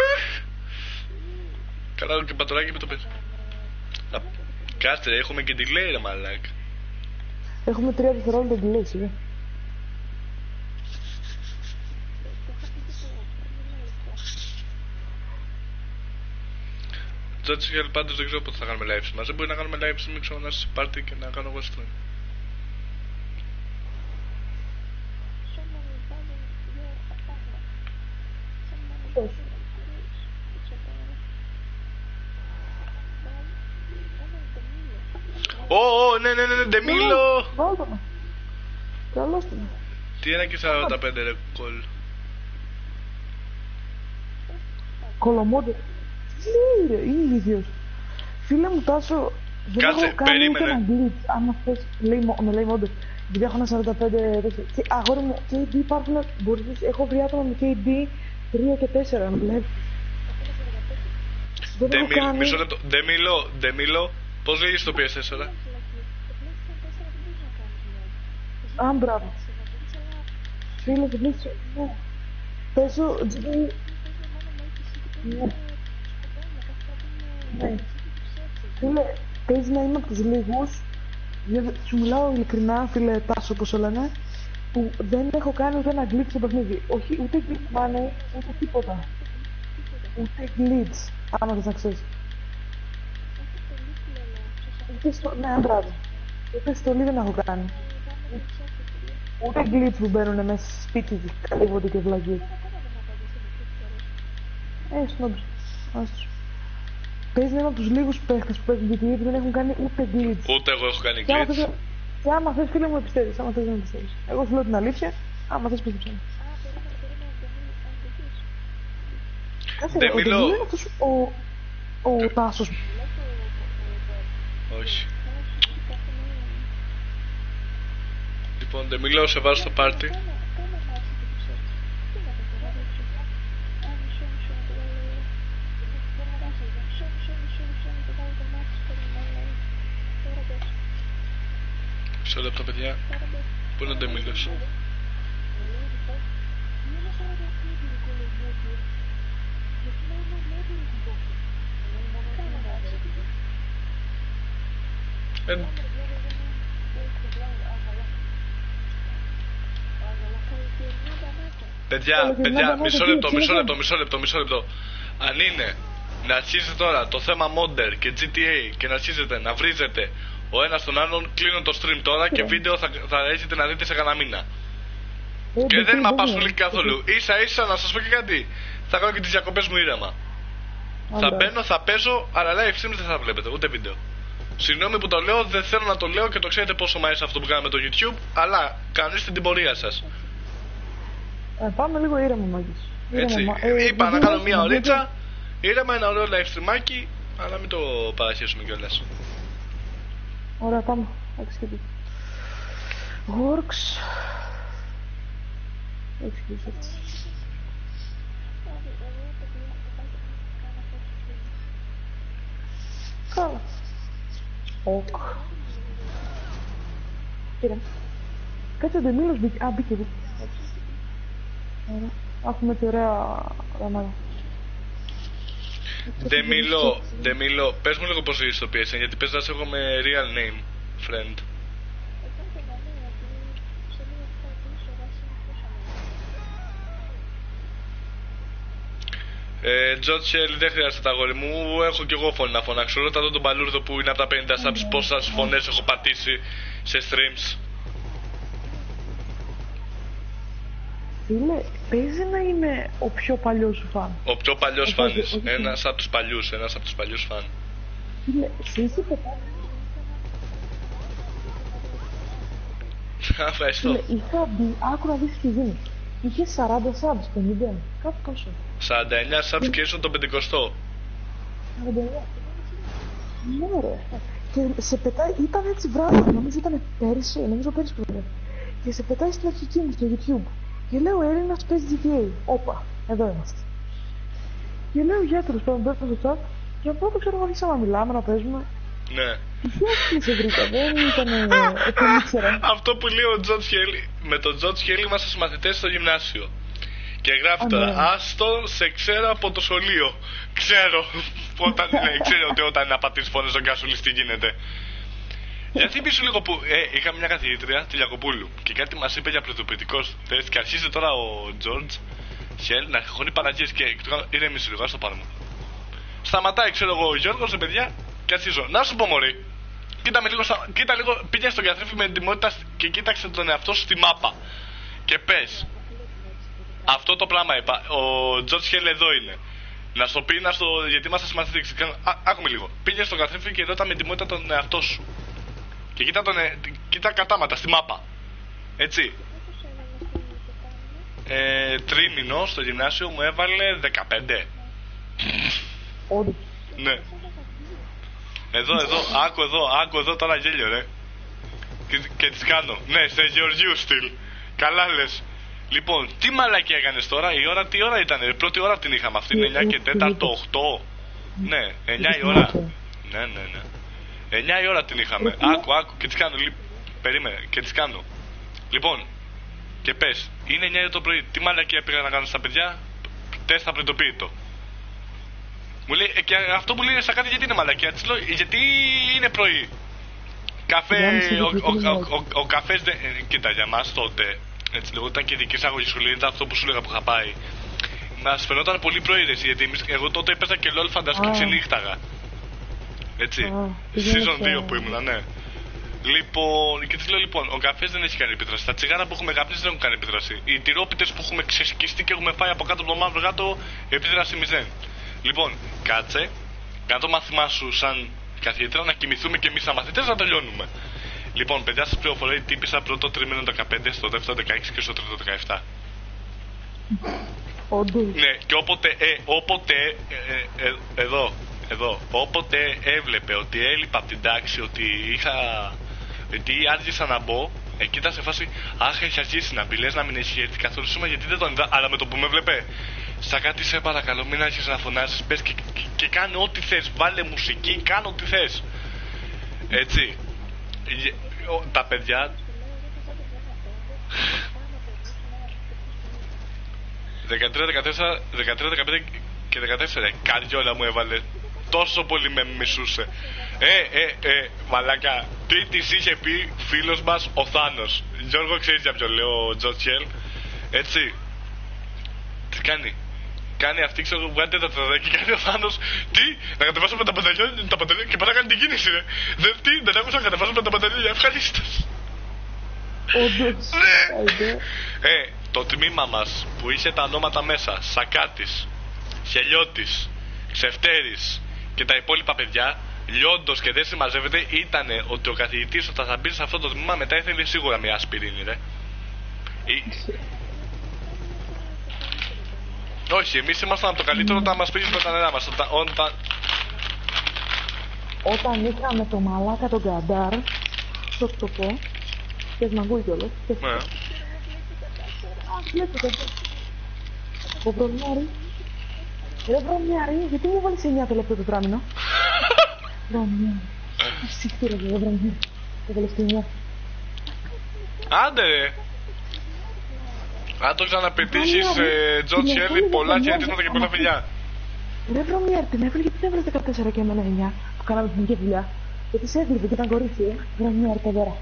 Καλά και πατουράκι με το πες. Α, Κάτσε ρε, έχουμε και delay ρε μαλάκα. Έχουμε τρία δευτερόλεπτα delay, σιγά. Τζάτσι για πάντως δεν ξέρω πότε θα κάνουμε live stream. Μας δεν μπορεί να κάνουμε live stream ξέρω να σε πάρτι και να κάνω εγώ stream. Ω, ω, ναι, ναι, ναι, ναι, Ντεμίλο! Βάλτε με. Καλώς τον. Τι ένα και 45 ρε κολ. Κολομόντε. Τι λέει ρε, είναι ηλίθιος. Φίλε μου Τάσο, δεν Κάτσε, έχω κάνει ούτε περίμενε. ένα glitch. Άμα θες, λέει, μο- με λέει μόντε. Επειδή έχω ένα 45 τέτοιο. Και αγόρι μου, KD υπάρχουν, μπορείς, έχω βρει άτομα με KD 3 και 4, να βλέπεις. Δεν έχω Ντεμίλο, κάνει... μισό λεπτό. Ντεμίλο, Ντεμίλο, πώς λέγεις το PS4. Α, μπράβο. Φίλε, δεν είσαι. Ναι. Παίζω GD. Ναι. Ναι. Φίλε, παίζει να είμαι από τους λίγους, δεν- σου μιλάω ειλικρινά, φίλε Τάσο, όπως το λένε, που δεν έχω κάνει ούτε ένα glitch στο παιχνίδι. Όχι, ούτε glitch money, ούτε τίποτα. Ούτε glitch, άμα θες να ξέρεις. Ούτε στο... Ναι, μπράβο. Ούτε στολή δεν έχω κάνει. Ούτε glitch που μπαίνουν μέσα στη σπίτι και καλύβονται και βλαγίες. Ε, σνόμπι. Άστος. Παίζει να είμαι από τους λίγους παίχτες που παίζουν GTA που δεν έχουν κάνει ούτε glitch. Ούτε εγώ έχω κάνει Και άμα θες, glitch. και άμα θες φίλε μου με πιστεύεις, άμα θες να με πιστεύεις. Εγώ σου λέω την αλήθεια, άμα θες πίστεψε με. Κάτσε, ρε, ο Ντεμίλο. Ντεμίλο είναι αυτός ο, ο Τάσος. Όχι. Λοιπόν, Ντεμίλο, σε βάζω στο πάρτι. Μισό λεπτό, παιδιά. Πού είναι ο Ντεμίλος. Ε, Παιδιά, Έλεγε, παιδιά, «Μάνα, μισό μάνα, λεπτό, τι, μισό τι λεπτό, είναι;» μισό λεπτό, μισό λεπτό. Αν είναι να αρχίσετε τώρα το θέμα Modder και GTA και να αρχίσετε να βρίζετε ο ένας τον άλλον, κλείνω το stream τώρα και Ναι. βίντεο θα, θα έχετε να δείτε σε κανένα μήνα. Ε, Και δεν δεν με είναι. απασχολεί καθόλου. σα ίσα να σας πω και κάτι. Θα κάνω και τις διακοπές μου ήρεμα. Θα Άντε. μπαίνω, θα παίζω, αλλά live streams δεν θα βλέπετε, ούτε βίντεο. Συγγνώμη που το λέω, δεν θέλω να το λέω και το ξέρετε πόσο μου αρέσει αυτό που κάναμε το YouTube, αλλά κανονίστε την πορεία σας. Ε, πάμε λίγο ήρεμα, Μάγκης. Ήρεμα, Έτσι. μα- ε, Είπα να γιατί κάνω όχι, μία γιατί- ωρίτσα, ήρεμα ένα ωραίο live stream άκι, αλλά μην το παραχέσουμε κιόλας. Ωραία, πάμε. Execute. Works. Execute. Καλά. Οκ. Κοίτα. Κάτσε ο Ντεμίλος μπήκε. Α, μπήκε, μπήκε. Ωραία. Έχουμε τη ωραία γραμμάδα. Ντεμίλο, Ντεμίλο, πες μου λίγο πώς είσαι στο PSN, γιατί πες να σε έχω με real name, friend. Ε, Τζότσελ, δεν χρειάζεται τα αγόρι μου. Έχω κι εγώ φωνή να φωνάξω. Ρώτα εδώ τον Παλούρδο που είναι από τα 50 subs πόσα φωνές έχω πατήσει σε streams. Φίλε, παίζει να είναι ο πιο παλιός σου φαν. Ο πιο παλιός Όχι, φαν. όχι, όχι. Ένας από τους παλιούς. Ένας από τους παλιούς φαν. Φίλε, σε είχε πετάξει. Ευχαριστώ. Φίλε, είχα μπει, άκου να δεις τι γίνει. Είχε 40 subs, 50, κάτι τόσο. 49 subs και ήσουν το 50. 49. Ναι, ρε. Και σε πετάει, ήταν έτσι βράδυ, νομίζω ήταν πέρυσι, νομίζω πέρυσι πρώτα. Και σε πετάει στην αρχική μου στο YouTube. Και λέω Έλληνας παίζει GTA. Όπα, εδώ είμαστε. Και λέω γιατρός πάμε μπαίνω στο chat. Και από τότε ξέρω εγώ άρχισα να μιλάμε, να παίζουμε. Ναι. Τυχαία και σε βρήκα, δεν ήταν, ε, δεν ήξερα. Αυτό που λέει ο Τζον Χέλι. Με τον Τζον Χέλι είμαστε μαθητέ στο γυμνάσιο. Και γράφει Α, τώρα, ναι. Άστο, σε ξέρω από το σχολείο. Ξέρω. όταν, ναι, ξέρω ότι όταν είναι πατήσει φωνές στον Κάσουλη τι γίνεται. Για θυμίσου λίγο που ε, είχαμε μια καθηγήτρια, τη Λιακοπούλου, και κάτι μας είπε για προειδοποιητικό τεστ και αρχίζει τώρα ο Τζορτζ Χέλ να χωνεί Παναγίε και του κάνω ηρέμησε λίγο, ας το πάρουμε. Σταματάει, ξέρω εγώ, ο Γιώργος, ρε παιδιά, και αρχίζω. Να σου πω, Μωρή, κοίτα, με λίγο, στα... κοίτα λίγο, πήγε στον καθρέφτη με εντυμότητα και κοίταξε τον εαυτό σου στη μάπα. Και πες, αυτό το πράγμα είπα. Ο Τζορτζ Χέλ εδώ είναι. Να στο πει, να στο. Γιατί είμαστε συμμαθητέ. Άκουμε λίγο. Πήγε στον καθρέφτη και ρώτα με εντυμότητα τον εαυτό σου. Και κοίτα, τον, ε, κοίτα κατάματα στη μάπα. Έτσι. Ε, τρίμηνο στο γυμνάσιο μου έβαλε 15. Όντως. Ναι. Εδώ, εδώ, άκου εδώ, άκου εδώ τώρα γέλιο, ρε. Και, και τις κάνω. Ναι, σε Γεωργίου στυλ. Καλά λες. Λοιπόν, τι μαλακή έκανες τώρα, η ώρα τι ώρα ήταν, πρώτη ώρα την είχαμε αυτή, είναι 9 και 4, 8. Ναι, 9 η ώρα. Ναι, ναι, ναι. 9 η ώρα την είχαμε. Άκου, άκου και τις κάνω. λι- Περίμενε, και τις κάνω. Λοιπόν, και πες, είναι 9 η ώρα το πρωί, τι μαλακία πήγα να κάνω στα παιδιά, τεστ απροειδοποίητο. Μου λέει, ε, και αυτό που λέει στα κάτι γιατί είναι μαλακία; Της λέω, γιατί είναι πρωί. Καφέ, Γιάννη, ο, γιατί ο, είναι ο, μαλακία. ο, ο καφές δεν, ε, κοίτα για μας τότε, έτσι λίγο, ήταν και δική αγωγή σχολή, ήταν αυτό που σου λέγα που είχα πάει. Μας φαινόταν πολύ πρωί, ρε, εσύ, γιατί εμείς, εγώ τότε έπαιζα και LOL φαντάζομαι και Α. ξενύχταγα. Έτσι, Α, πηγαίνεις season 2 σε- που ήμουνα, ναι. Λοιπόν, και τη λέω λοιπόν, ο καφέ δεν έχει κάνει επίδραση. Τα τσιγάρα που έχουμε καπνίσει δεν έχουν κάνει επίδραση. Οι τυρόπιτες που έχουμε ξεσκιστεί και έχουμε φάει από κάτω από το μαύρο γάτο, επίδραση μηδέν. Λοιπόν, κάτσε, κάνε το μάθημά σου σαν καθηγήτρια να κοιμηθούμε και εμείς σαν μαθητές να τελειώνουμε. Λοιπόν, παιδιά, σας πληροφορώ ότι τύπησα πρώτο τρίμηνο 15, στο δεύτερο 16 και στο τρίτο 17. Όντως. Ναι, και όποτε, ε, όποτε, ε, ε, ε, εδώ, εδώ, όποτε έβλεπε ότι έλειπα από την τάξη, ότι είχα, ότι άργησα να μπω, εκεί ήταν σε φάση, αχ, έχει αρχίσει να μπει, λες να μην έχει έρθει καθόλου σήμα, γιατί δεν τον είδα, αλλά με το που με βλέπε, σαν κάτι σε παρακαλώ, μην άρχισε να φωνάζεις, πες και, και, και κάνε ό,τι θες, βάλε μουσική, κάνε ό,τι θες. Έτσι. Γε- ο- Τα παιδιά 13, 14, 13, 15 και 14. Καριόλα μου έβαλε. Τόσο πολύ με μισούσε. Ε, ε, ε, μαλάκα. Τι της είχε πει φίλος μας ο Θάνος. Γιώργο, ξέρεις για ποιο λέω ο Τζοτσιέλ. Έτσι. Τι κάνει; Κάνει αυτή, ξέρω, βγάλετε τα τραδάκια και κάνει ο Θάνος. Τι, να κατεβάσουμε τα παντελόνια, τα παντελόνια και πάει να κάνει την κίνηση, ρε. Δεν, τι, δεν άκουσα να κατεβάσουμε τα παντελόνια. Ευχαρίστω. Όντως. Ναι. Άιντε. Ε, το τμήμα μας που είχε τα ονόματα μέσα, Σακάτης, Χελιώτης, Ξευτέρης και τα υπόλοιπα παιδιά, λιόντος και δεν συμμαζεύεται, ήταν ότι ο καθηγητής όταν θα μπει σε αυτό το τμήμα μετά ήθελε σίγουρα μια ασπιρίνη, ρε. Ή- Όχι, εμείς ήμασταν από το καλύτερο όταν μας πήγε τα νερά μας. Όταν, όταν... Όταν είχαμε το μαλάκα τον Καντάρ, στο το πω, και μ' ακούει κιόλας, και Ναι. Α, βλέπετε εδώ. Ο Βρωμιάρη. Ρε Βρωμιάρη, γιατί μου βάλεις 9 τελευταίο τετράμινο. Βρωμιάρη. Ψυχτήρα ρε Βρωμιάρη. Το τελευταίο 9. Άντε ρε. Αν το ξαναπετύχεις, Άντε, ε, Τζον την Σιέλι, ευθύνη πολλά δεν χαιρετίσματα και πολλά βγάζει. φιλιά. Ρε Βρωμιάρη, την έβαλε γιατί δεν έβαλες 14 και εμένα 9 που κάναμε την ίδια δουλειά. Γιατί σε έβλεπε και ήταν κορίτσι, ε. Βρωμιάρη, παιδέρα.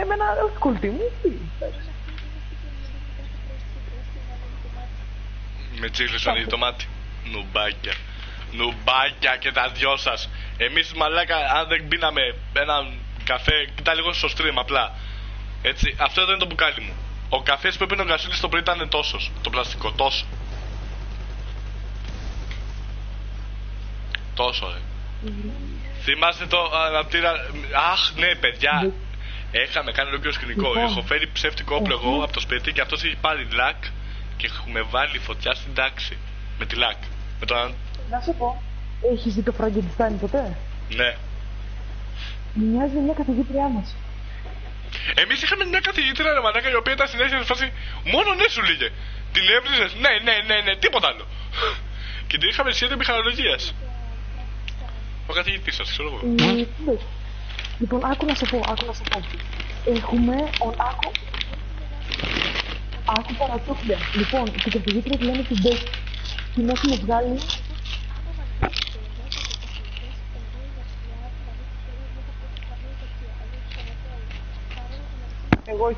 Εμένα, όχι κουλτή μου, τι. Με τσίλισαν το μάτι. Νουμπάκια. Νουμπάκια και τα δυο σας. Εμείς μαλάκα, αν δεν πίναμε έναν καφέ, κοίτα λίγο στο stream απλά. Έτσι, αυτό εδώ είναι το μπουκάλι μου. Ο καφές που έπαιρνε ο Γασίλης το πρωί ήταν τόσος. Το πλαστικό, τόσο. Τόσο, ρε. Θυμάστε το αναπτήρα. Αχ, ναι, παιδιά. Είχαμε κάνει ολόκληρο σκηνικό. Λοιπόν. Έχω φέρει ψεύτικο όπλο εγώ από το σπίτι και αυτός έχει πάρει λακ και έχουμε βάλει φωτιά στην τάξη. Με τη λακ. Με τον. Να σου πω, έχεις δει το Φραγκενστάιν ποτέ; Ναι. Μοιάζει μια καθηγήτριά μας. Εμείς είχαμε μια καθηγήτρια ρε μανάκα η οποία ήταν συνέχεια σε φάση. Μόνο ναι σου λέγε. Την έβριζε. Ναι, ναι, ναι, ναι, τίποτα άλλο. και την είχαμε σχέδιο μηχανολογίας. Ο καθηγητής σας, ξέρω εγώ. Ε, ναι. Λοιπόν, άκου να σε πω, άκου να σε πω. Έχουμε, ο, άκου, άκου παρατσούκλια. Λοιπόν, την καθηγήτρια τη λένε την Μπέκη. Την έχουμε βγάλει, εγώ όχι.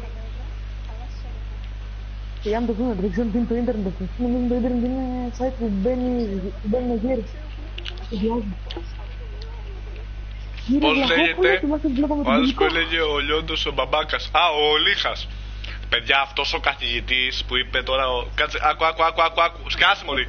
Και αν το δούμε, δεν ξέρουν τι είναι το ίντερνετ. αυτό. Νομίζουν το ίντερνετ είναι site που μπαίνει, που μπαίνουν γύρω. Στο διάλογο. Κύριε Πώς Βλαχόπουλε, λέγεται; θυμάστε που βλέπαμε Ο τον άλλο που Νίκο. έλεγε ο Λιόντος ο Μπαμπάκας. Α, ο Λίχας. Παιδιά, αυτός ο καθηγητής που είπε τώρα. Ο... Κάτσε, άκου, άκου, άκου, άκου, άκου. Σκάσε μωρή.